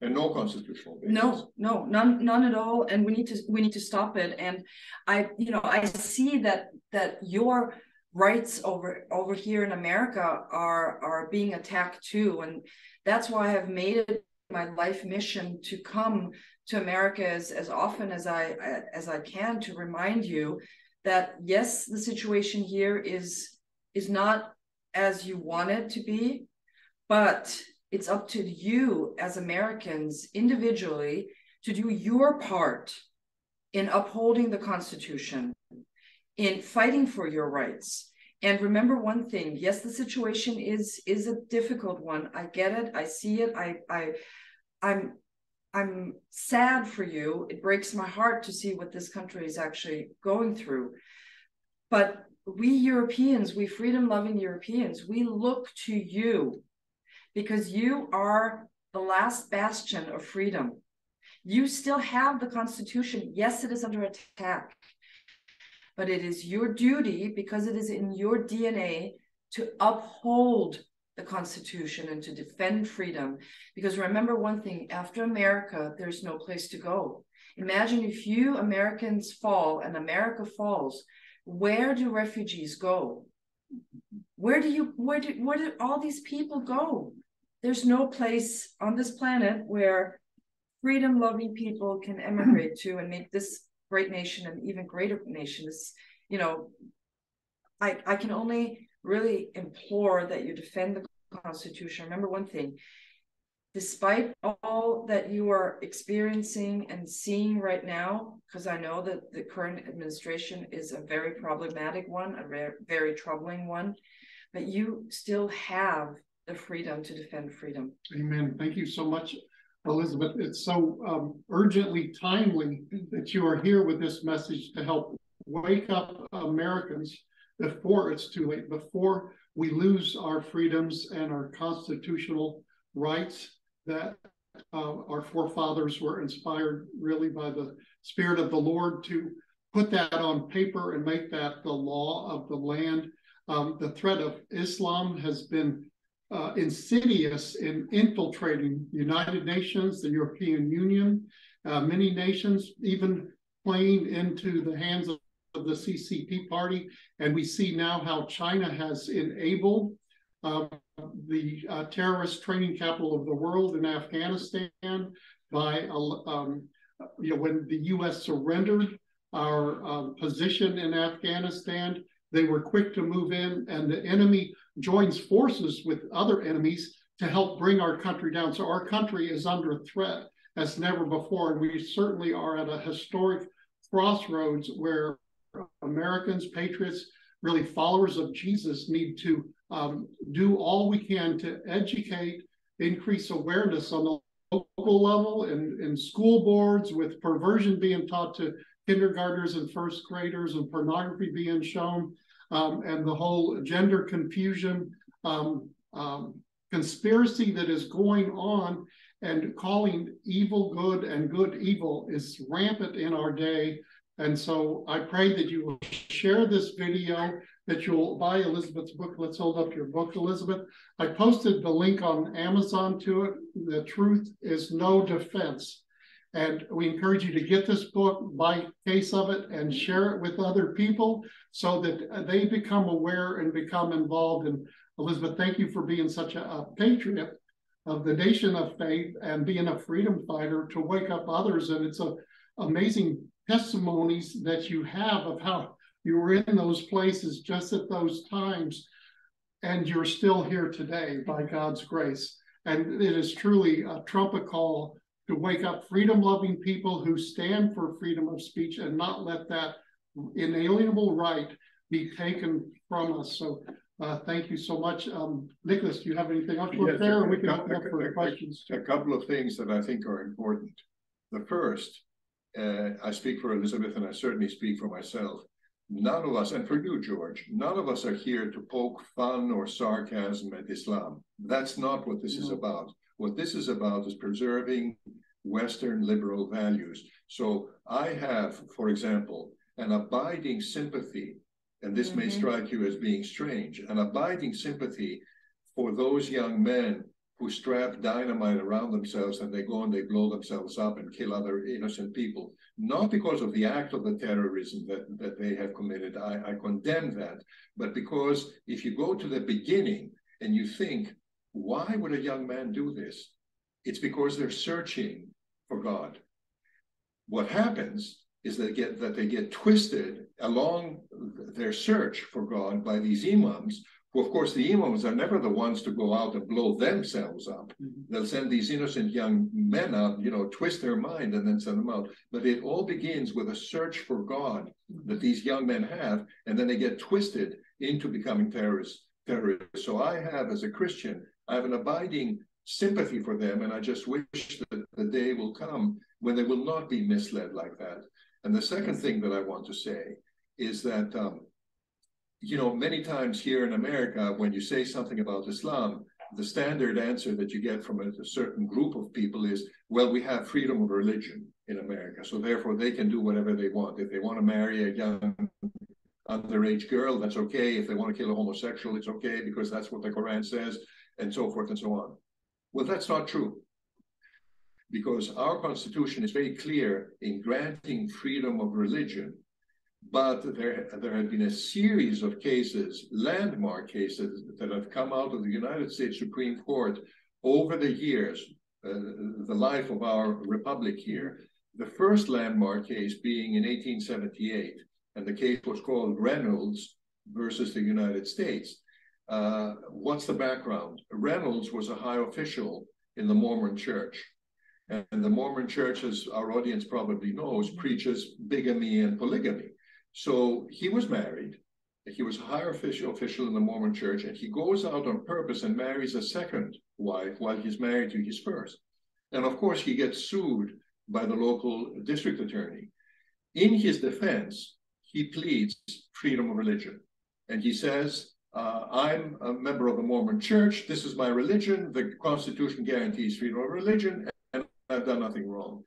And no constitutional basis. No, no, none, none at all. And we need to, we need to stop it. And I, you know, I see that, that your rights over, over here in America are, are being attacked too. And that's why I've made it my life mission to come to America as, as often as I, as I can to remind you that yes, the situation here is, is not as you want it to be, but it's up to you as Americans individually to do your part in upholding the Constitution, in fighting for your rights. And remember one thing, yes, the situation is is a difficult one. I get it, I see it, I I I'm I'm sad for you. It breaks my heart to see what this country is actually going through. But we Europeans, we freedom loving Europeans, we look to you because you are the last bastion of freedom. You still have the Constitution. Yes, it is under attack, but it is your duty because it is in your DNA to uphold the Constitution and to defend freedom. Because remember one thing after America, there's no place to go. Imagine if you Americans fall and America falls, where do refugees go? Where do you where do where do all these people go? There's no place on this planet where freedom loving people can emigrate to and make this great nation an even greater nation. This, you know, I I can only really implore that you defend the Constitution. Remember one thing despite all that you are experiencing and seeing right now, because I know that the current administration is a very problematic one, a very, very troubling one, but you still have the freedom to defend freedom. Amen. Thank you so much, Elizabeth. It's so um, urgently timely that you are here with this message to help wake up Americans before it's too late, before we lose our freedoms and our constitutional rights that uh, our forefathers were inspired really by the Spirit of the Lord to put that on paper and make that the law of the land. Um, the threat of Islam has been uh, insidious in infiltrating the United Nations, the European Union, uh, many nations, even playing into the hands of, of the CCP party. And we see now how China has enabled uh, the uh, terrorist training capital of the world in Afghanistan by, um, you know, when the U.S. surrendered our uh, position in Afghanistan, they were quick to move in, and the enemy joins forces with other enemies to help bring our country down. So our country is under threat as never before, and we certainly are at a historic crossroads where Americans, patriots, really followers of Jesus need to um, do all we can to educate, increase awareness on the local level and in school boards with perversion being taught to kindergartners and first graders and pornography being shown um, and the whole gender confusion um, um, conspiracy that is going on and calling evil good and good evil is rampant in our day. And so I pray that you will share this video that you'll buy Elizabeth's book. Let's hold up your book, Elizabeth. I posted the link on Amazon to it. The truth is no defense. And we encourage you to get this book, buy a case of it, and share it with other people so that they become aware and become involved. And Elizabeth, thank you for being such a, a patriot of the nation of faith and being a freedom fighter to wake up others. And it's a amazing testimonies that you have of how you were in those places just at those times, and you're still here today by God's grace. And it is truly a trumpet call to wake up freedom loving people who stand for freedom of speech and not let that inalienable right be taken from us. So uh, thank you so much. Um, Nicholas, do you have anything else to yes, there? we can open up for questions. A couple of things that I think are important. The first, uh, I speak for Elizabeth and I certainly speak for myself none of us, and for you, George, none of us are here to poke fun or sarcasm at Islam. That's not what this no. is about. What this is about is preserving Western liberal values. So I have, for example, an abiding sympathy, and this mm-hmm. may strike you as being strange, an abiding sympathy for those young men who strap dynamite around themselves and they go and they blow themselves up and kill other innocent people, not because of the act of the terrorism that, that they have committed. I, I condemn that. But because if you go to the beginning and you think, why would a young man do this? It's because they're searching for God. What happens is that get that they get twisted along their search for God by these imams of course, the imams are never the ones to go out and blow themselves up. Mm-hmm. They'll send these innocent young men out, you know, twist their mind and then send them out. But it all begins with a search for God that these young men have, and then they get twisted into becoming terrorists. Terrorists. So I have, as a Christian, I have an abiding sympathy for them, and I just wish that the day will come when they will not be misled like that. And the second thing that I want to say is that. Um, you know, many times here in America, when you say something about Islam, the standard answer that you get from a, a, certain group of people is, well, we have freedom of religion in America, so therefore they can do whatever they want. If they want to marry a young underage girl, that's okay. If they want to kill a homosexual, it's okay because that's what the Quran says, and so forth and so on. Well, that's not true. Because our Constitution is very clear in granting freedom of religion but there, there have been a series of cases, landmark cases, that have come out of the United States Supreme Court over the years, uh, the life of our republic here. The first landmark case being in 1878, and the case was called Reynolds versus the United States. Uh, what's the background? Reynolds was a high official in the Mormon church. And the Mormon church, as our audience probably knows, preaches bigamy and polygamy. So he was married. He was a higher official official in the Mormon church, and he goes out on purpose and marries a second wife while he's married to his first. And of course, he gets sued by the local district attorney. In his defense, he pleads freedom of religion. And he says, uh, I'm a member of the Mormon church. This is my religion. The Constitution guarantees freedom of religion, and I've done nothing wrong.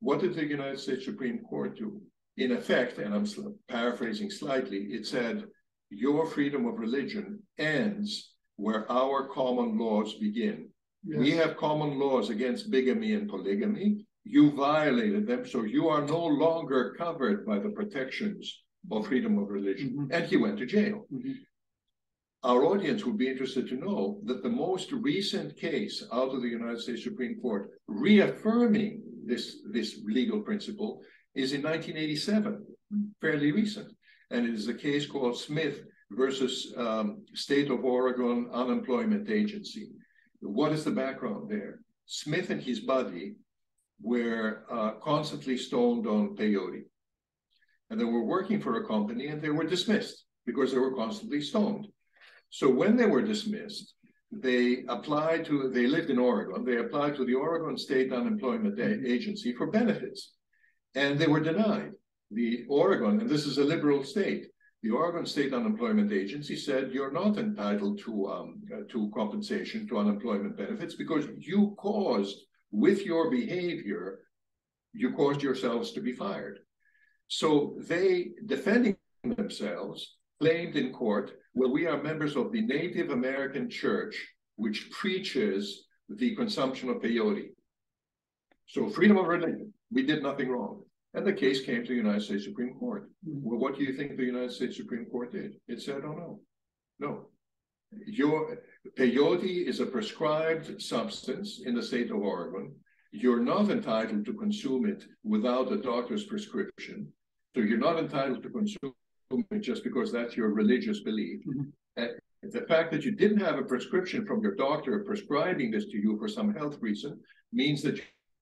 What did the United States Supreme Court do? In effect, and I'm paraphrasing slightly, it said, Your freedom of religion ends where our common laws begin. Yes. We have common laws against bigamy and polygamy. You violated them, so you are no longer covered by the protections of freedom of religion. Mm-hmm. And he went to jail. Mm-hmm. Our audience would be interested to know that the most recent case out of the United States Supreme Court reaffirming this, this legal principle is in 1987, fairly recent. And it is a case called Smith versus um, State of Oregon Unemployment Agency. What is the background there? Smith and his buddy were uh, constantly stoned on peyote. And they were working for a company and they were dismissed because they were constantly stoned. So when they were dismissed, they applied to, they lived in Oregon, they applied to the Oregon State Unemployment Agency for benefits and they were denied. The Oregon, and this is a liberal state, the Oregon State Unemployment Agency said you're not entitled to um, uh, to compensation to unemployment benefits because you caused with your behavior you caused yourselves to be fired. So they defending themselves claimed in court, well, we are members of the Native American Church, which preaches the consumption of peyote. So freedom of religion, we did nothing wrong. And the case came to the United States Supreme Court. Mm-hmm. Well, what do you think the United States Supreme Court did? It said, oh no, no. Your peyote is a prescribed substance in the state of Oregon. You're not entitled to consume it without a doctor's prescription. So you're not entitled to consume it just because that's your religious belief. Mm-hmm. the fact that you didn't have a prescription from your doctor prescribing this to you for some health reason means that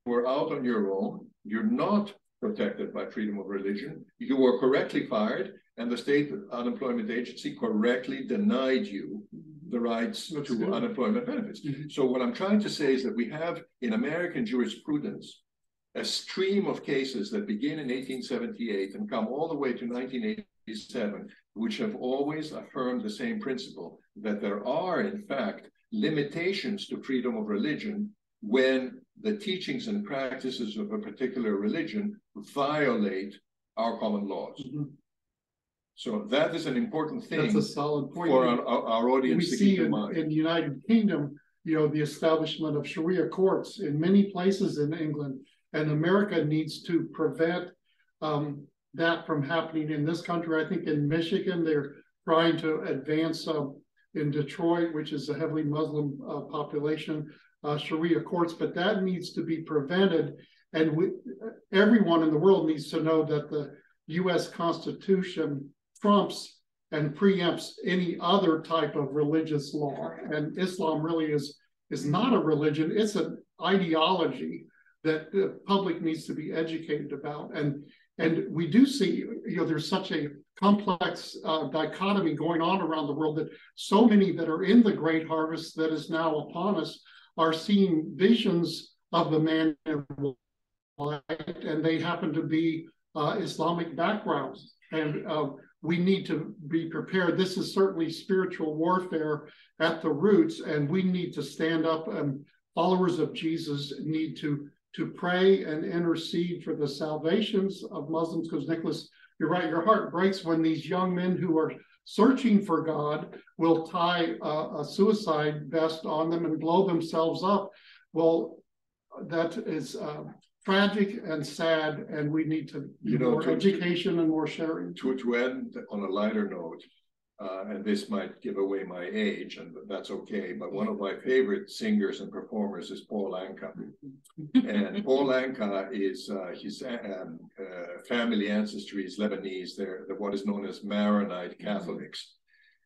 were out on your own. You're not protected by freedom of religion. You were correctly fired, and the state unemployment agency correctly denied you the rights That's to good. unemployment benefits. Mm-hmm. So what I'm trying to say is that we have in American jurisprudence a stream of cases that begin in 1878 and come all the way to 1987, which have always affirmed the same principle that there are, in fact, limitations to freedom of religion when the teachings and practices of a particular religion violate our common laws. Mm-hmm. So that is an important thing. That's a solid point. for our, our We audience to see keep in in, in the United Kingdom, you know, the establishment of Sharia courts in many places in England. And America needs to prevent um, that from happening in this country. I think in Michigan, they're trying to advance um, in Detroit, which is a heavily Muslim uh, population, uh, Sharia courts, but that needs to be prevented. And we, everyone in the world needs to know that the US Constitution trumps and preempts any other type of religious law. And Islam really is is not a religion; it's an ideology that the public needs to be educated about. And and we do see, you know, there's such a complex uh, dichotomy going on around the world that so many that are in the great harvest that is now upon us are seeing visions of the man in white, and they happen to be uh, Islamic backgrounds. And uh, we need to be prepared. This is certainly spiritual warfare at the roots, and we need to stand up. And followers of Jesus need to to pray and intercede for the salvations of Muslims. Because Nicholas, you're right. Your heart breaks when these young men who are searching for God will tie a, a suicide vest on them and blow themselves up. Well, that is uh, tragic and sad, and we need to You know, more to- education and more sharing. To, to end on a lighter note, uh, and this might give away my age, and that's okay, but one of my favorite singers and performers is Paul Anka. And Paul Anka is, uh, his um, uh, family ancestry is Lebanese. They're, they're what is known as Maronite Catholics.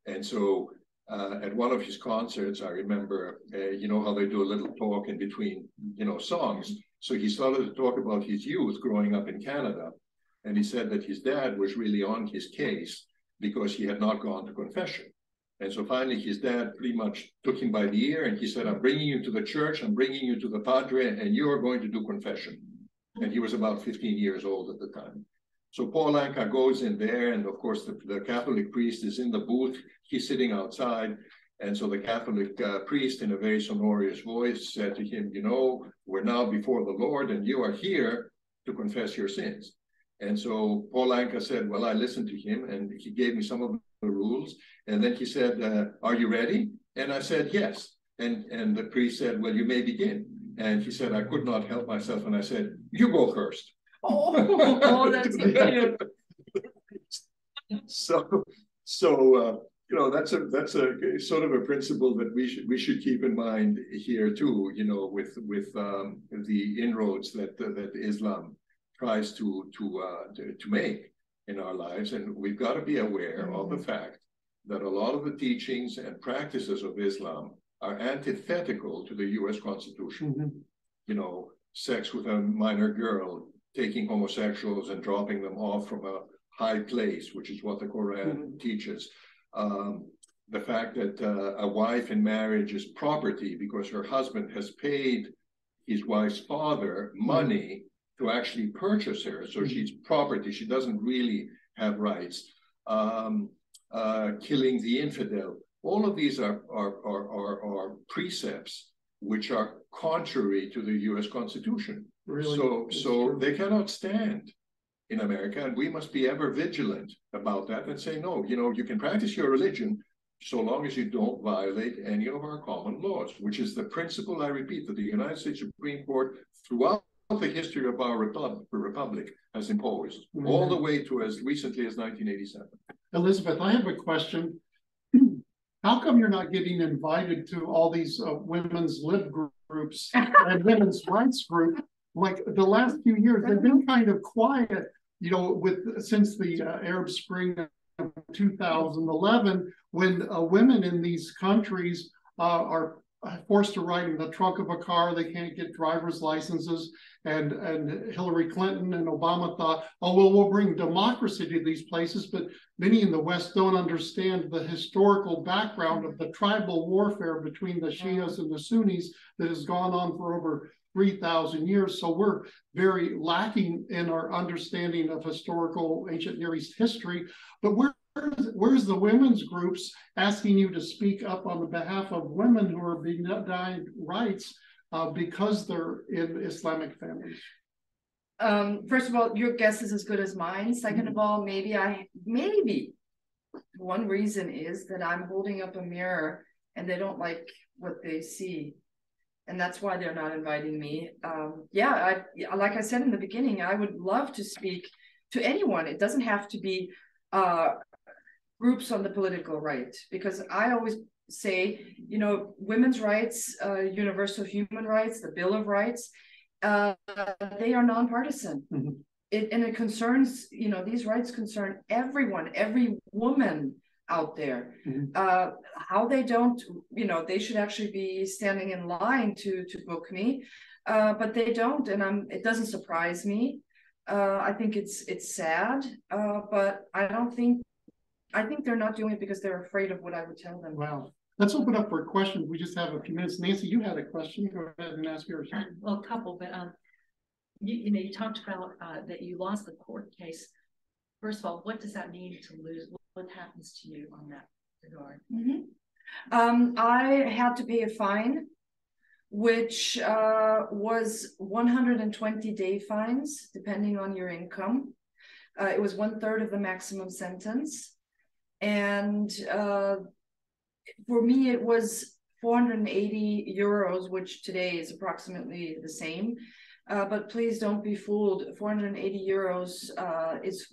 And so uh, at one of his concerts, I remember, uh, you know how they do a little talk in between, you know, songs. So he started to talk about his youth growing up in Canada. And he said that his dad was really on his case because he had not gone to confession. And so finally, his dad pretty much took him by the ear and he said, I'm bringing you to the church, I'm bringing you to the padre, and you are going to do confession. And he was about 15 years old at the time. So Paul Anka goes in there, and of course, the, the Catholic priest is in the booth, he's sitting outside. And so the Catholic uh, priest, in a very sonorous voice, said to him, You know, we're now before the Lord, and you are here to confess your sins. And so Paul Anka said, Well, I listened to him, and he gave me some of the rules. And then he said, uh, Are you ready? And I said, Yes. And, and the priest said, Well, you may begin. And he said, I could not help myself. And I said, You go first. Oh, that's so cute. So, so, uh, you know, that's a, that's a sort of a principle that we should, we should keep in mind here too, you know, with, with, um, the inroads that, that Islam tries to, to, uh, to, to make in our lives. And we've got to be aware of the fact that a lot of the teachings and practices of Islam are antithetical to the US Constitution. Mhm. You know, sex with a minor girl, taking homosexuals and dropping them off from a high place, which is what the Quran teaches. Um, the fact that uh, a wife in marriage is property because her husband has paid his wife's father money to actually purchase her. So Mhm. she's property. She doesn't really have rights. Um, uh, killing the infidel. All of these are, are, are, are, are precepts which are contrary to the US Constitution. Really, So, it's so true. they cannot stand in America, and we must be ever vigilant about that and say, no, you know, you can practice your religion so long as you don't violate any of our common laws, which is the principle, I repeat, that the United States Supreme Court throughout the history of our republic, republic has imposed, all Mm-hmm. the way to as recently as 1987. Elizabeth, I have a question. How come you're not getting invited to all these uh, women's lib groups and women's rights group? Like the last few years, they've been kind of quiet, you know, with since the uh, Arab Spring of 2011, when uh, women in these countries uh, are Uh, forced to ride in the trunk of a car, they can't get driver's licenses, and and Hillary Clinton and Obama thought, oh well, we'll bring democracy to these places, but many in the West don't understand the historical background of the tribal warfare between the mm-hmm. Shias and the Sunnis that has gone on for over 3,000 years. So we're very lacking in our understanding of historical ancient Near East history. But where, where's the women's groups asking you to speak up on the behalf of women who are being denied rights uh, because they're in Islamic families? Um, first of all, your guess is as good as mine. Second of all, maybe I, maybe one reason is that I'm holding up a mirror and they don't like what they see. And that's why they're not inviting me. Um, yeah, I like I said in the beginning, I would love to speak to anyone. It doesn't have to be uh, groups on the political right, because I always say, you know, women's rights, uh, universal human rights, the Bill of Rights, uh, they are nonpartisan. Mm-hmm. It, and it concerns, you know, these rights concern everyone, every woman out there. Mm-hmm. Uh, how they don't, you know, they should actually be standing in line to to book me, uh, but they don't, and I'm. It doesn't surprise me. Uh, I think it's it's sad, uh, but I don't think. I think they're not doing it because they're afraid of what I would tell them. Wow. Let's open up for questions. We just have a few minutes. Nancy, you had a question. Go ahead and ask yours. Well, a couple, but um, you, you know, you talked about uh, that you lost the court case. First of all, what does that mean to lose? What happens to you on that regard? Mm -hmm. um, I had to pay a fine, which uh, was 120 day fines, depending on your income. Uh, it was one third of the maximum sentence. And uh, for me, it was 480 euros, which today is approximately the same. Uh, but please don't be fooled. 480 euros uh, is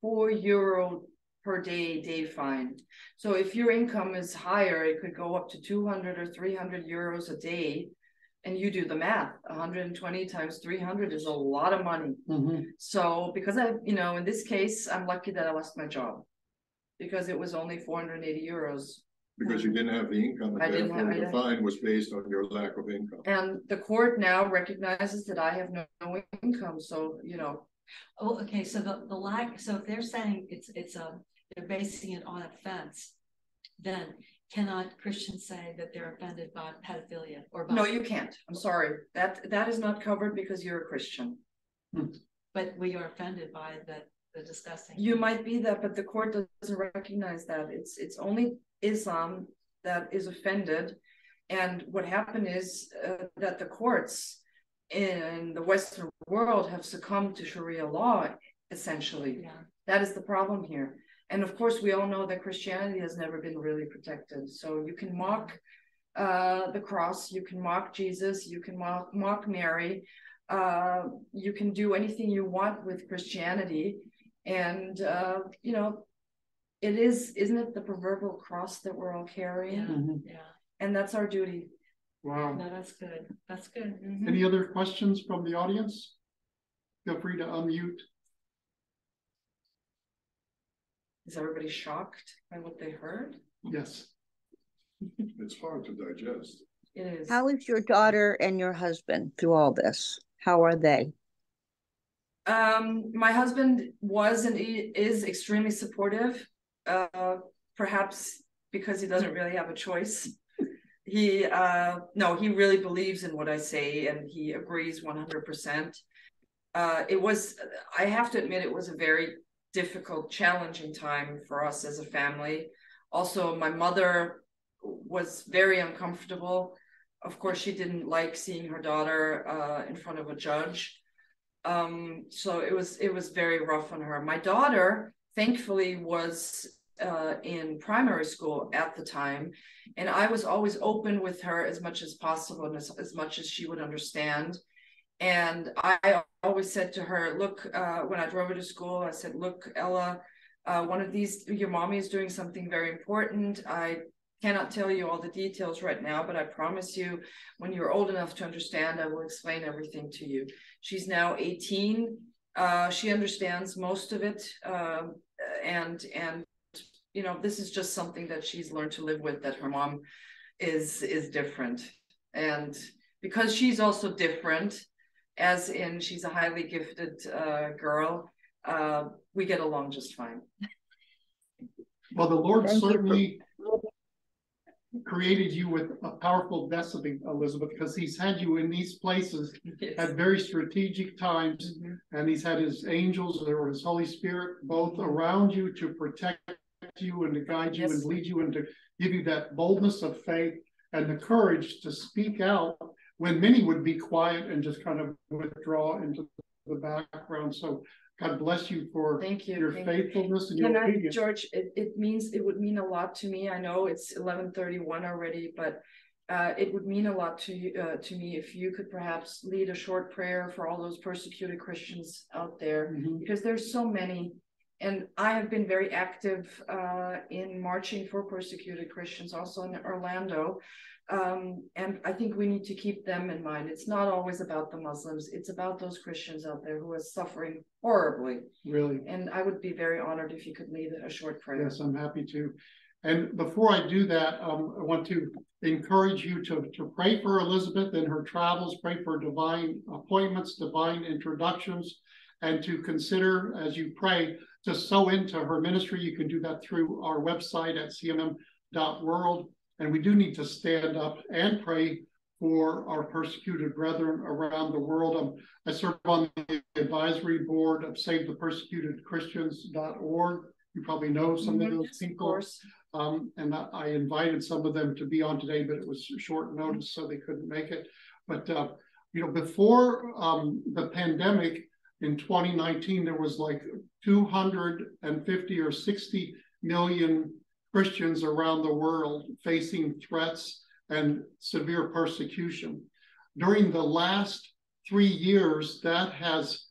four euro per day day fine. So if your income is higher, it could go up to 200 or 300 euros a day. And you do the math 120 times 300 is a lot of money. Mm-hmm. So, because I, you know, in this case, I'm lucky that I lost my job because it was only 480 euros because you didn't have the income, I and didn't have- therefore the fine was based on your lack of income. And the court now recognizes that I have no, no income, so, you know, Oh, okay, so the, the lack, so if they're saying it's, it's a, they're basing it on offense, then cannot Christians say that they're offended by pedophilia or by? no, you can't. I'm sorry. That, that is not covered because you're a Christian. But we are offended by the, the disgusting. You might be that, but the court doesn't recognize that. It's, it's only Islam that is offended. And what happened is uh, that the courts in the Western world have succumbed to Sharia law, essentially. Yeah. That is the problem here. And of course, we all know that Christianity has never been really protected. So you can mock uh, the cross, you can mock Jesus, you can mock, mock Mary, uh, you can do anything you want with Christianity. And, uh, you know, it is, isn't it the proverbial cross that we're all carrying? Yeah, mm-hmm. yeah. And that's our duty. Wow. No, that's good. That's good. Mm-hmm. Any other questions from the audience? Feel free to unmute. Is everybody shocked by what they heard? Yes. It's hard to digest. It is. How is your daughter and your husband through all this? How are they? Um, my husband was and is extremely supportive uh, perhaps because he doesn't really have a choice. He, uh, no, he really believes in what I say and he agrees 100%. Uh, it was, I have to admit, it was a very difficult, challenging time for us as a family. Also, my mother was very uncomfortable. Of course, she didn't like seeing her daughter uh, in front of a judge. Um, so it was it was very rough on her. My daughter thankfully was uh, in primary school at the time and i was always open with her as much as possible and as, as much as she would understand and i always said to her look uh, when i drove her to school i said look ella uh, one of these your mommy is doing something very important i cannot tell you all the details right now but i promise you when you're old enough to understand i will explain everything to you. She's now 18 uh, she understands most of it uh, and and you know this is just something that she's learned to live with that her mom is is different. And because she's also different as in she's a highly gifted uh, girl uh, we get along just fine. Well the lord Thank certainly created you with a powerful destiny, Elizabeth, because he's had you in these places yes. at very strategic times, mm-hmm. and he's had his angels or his Holy Spirit both around you to protect you and to guide you yes. and lead you and to give you that boldness of faith and the courage to speak out when many would be quiet and just kind of withdraw into the background. So God bless you for Thank you. your thank you. faithfulness and your I. George, it, it means, it would mean a lot to me. I know it's eleven thirty-one already, but uh, it would mean a lot to you, uh, to me if you could perhaps lead a short prayer for all those persecuted Christians out there, Mhm. because there's so many. And I have been very active, uh, in marching for persecuted Christians, also in Orlando. Um, and I think we need to keep them in mind. It's not always about the Muslims. It's about those Christians out there who are suffering horribly. Really. And I would be very honored if you could lead a short prayer. Yes, I'm happy to. And before I do that, um, I want to encourage you to, to pray for Elizabeth in her travels, pray for divine appointments, divine introductions, and to consider as you pray to sow into her ministry. You can do that through our website at cmm.world. And we do need to stand up and pray for our persecuted brethren around the world. Um, I serve on the advisory board of SaveThePersecutedChristians.org. You probably know some of Mhm, those Of people. course, Um, and I, I invited some of them to be on today, but it was short notice, so they couldn't make it. But, uh, you know, before, um, the pandemic in twenty nineteen, there was like two hundred and fifty or sixty million Christians around the world facing threats and severe persecution. During the last three years, that has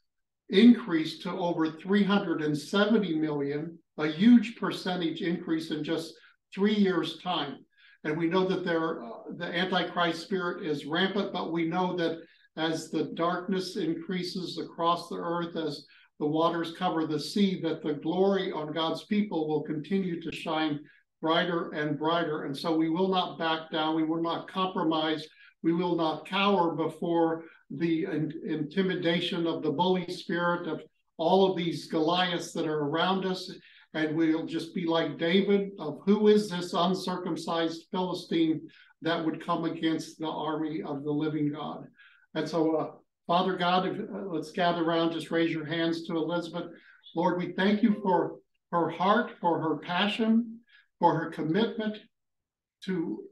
increased to over 370 million, a huge percentage increase in just three years' time. And we know that there, uh, the Antichrist spirit is rampant, but we know that as the darkness increases across the earth, as the waters cover the sea, that the glory on God's people will continue to shine brighter and brighter. And so we will not back down, we will not compromise, we will not cower before the in- intimidation of the bully spirit of all of these Goliaths that are around us. And we'll just be like David of who is this uncircumcised Philistine that would come against the army of the living God. And so, uh, Father God, uh, let's gather around, just raise your hands to Elizabeth. Lord, we thank you for her heart, for her passion, for her commitment to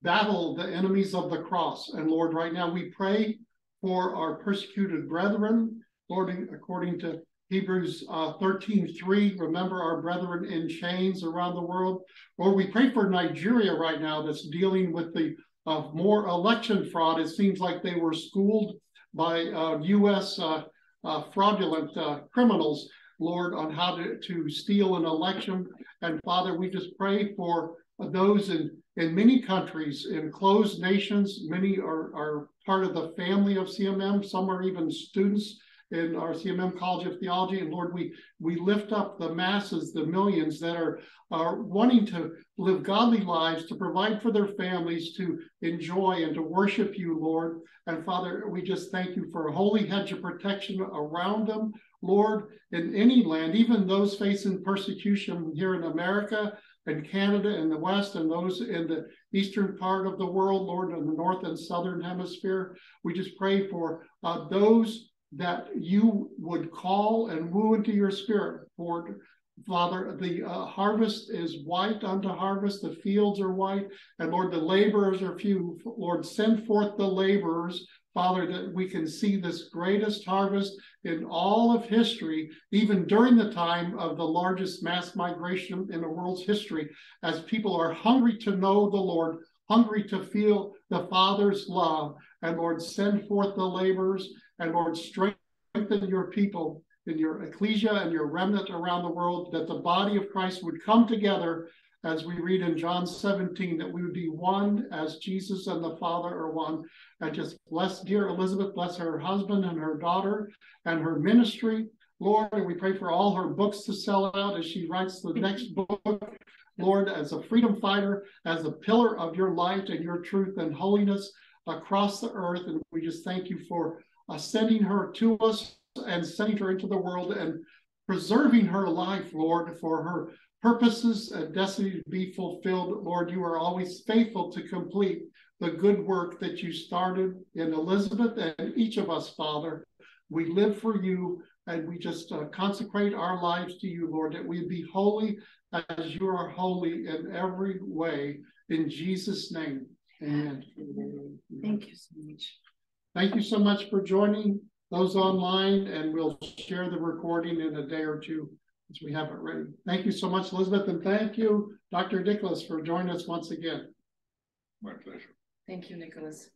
battle the enemies of the cross. And Lord, right now we pray for our persecuted brethren, Lord, according to Hebrews uh, 13, 3, remember our brethren in chains around the world. Lord, we pray for Nigeria right now that's dealing with the uh, more election fraud. It seems like they were schooled by uh, U.S. Uh, uh, fraudulent uh, criminals, Lord, on how to, to steal an election. And Father, we just pray for those in, in many countries, in closed nations. Many are, are part of the family of CMM. Some are even students in our CMM College of Theology. And Lord, we we lift up the masses, the millions that are are wanting to live godly lives, to provide for their families, to enjoy and to worship you, Lord. And Father, we just thank you for a holy hedge of protection around them, Lord, in any land, even those facing persecution here in America and Canada and the West and those in the eastern part of the world, Lord, in the north and southern hemisphere. We just pray for uh, those that you would call and woo into your spirit. For Father, the uh, harvest is white unto harvest, the fields are white, and Lord, the laborers are few. Lord, send forth the laborers, Father, that we can see this greatest harvest in all of history, even during the time of the largest mass migration in the world's history, as people are hungry to know the Lord, hungry to feel the Father's love. And Lord, send forth the laborers and Lord, strengthen your people in your ecclesia and your remnant around the world, that the body of Christ would come together as we read in John 17, that we would be one as Jesus and the Father are one. And just bless dear Elizabeth, bless her husband and her daughter and her ministry. Lord, and we pray for all her books to sell out as she writes the next book. Lord, as a freedom fighter, as a pillar of your light and your truth and holiness across the earth. And we just thank you for uh, sending her to us and sending her into the world and preserving her life, Lord, for her purposes and destiny to be fulfilled. Lord, you are always faithful to complete the good work that you started in Elizabeth and each of us, Father. We live for you and we just uh, consecrate our lives to you, Lord, that we be holy as you are holy in every way. In Jesus' name, amen. Thank you so much. Thank you so much for joining those online and we'll share the recording in a day or two as we have it ready. Thank you so much, Elizabeth, and thank you, Dr. Nicholas, for joining us once again. My pleasure. Thank you, Nicholas.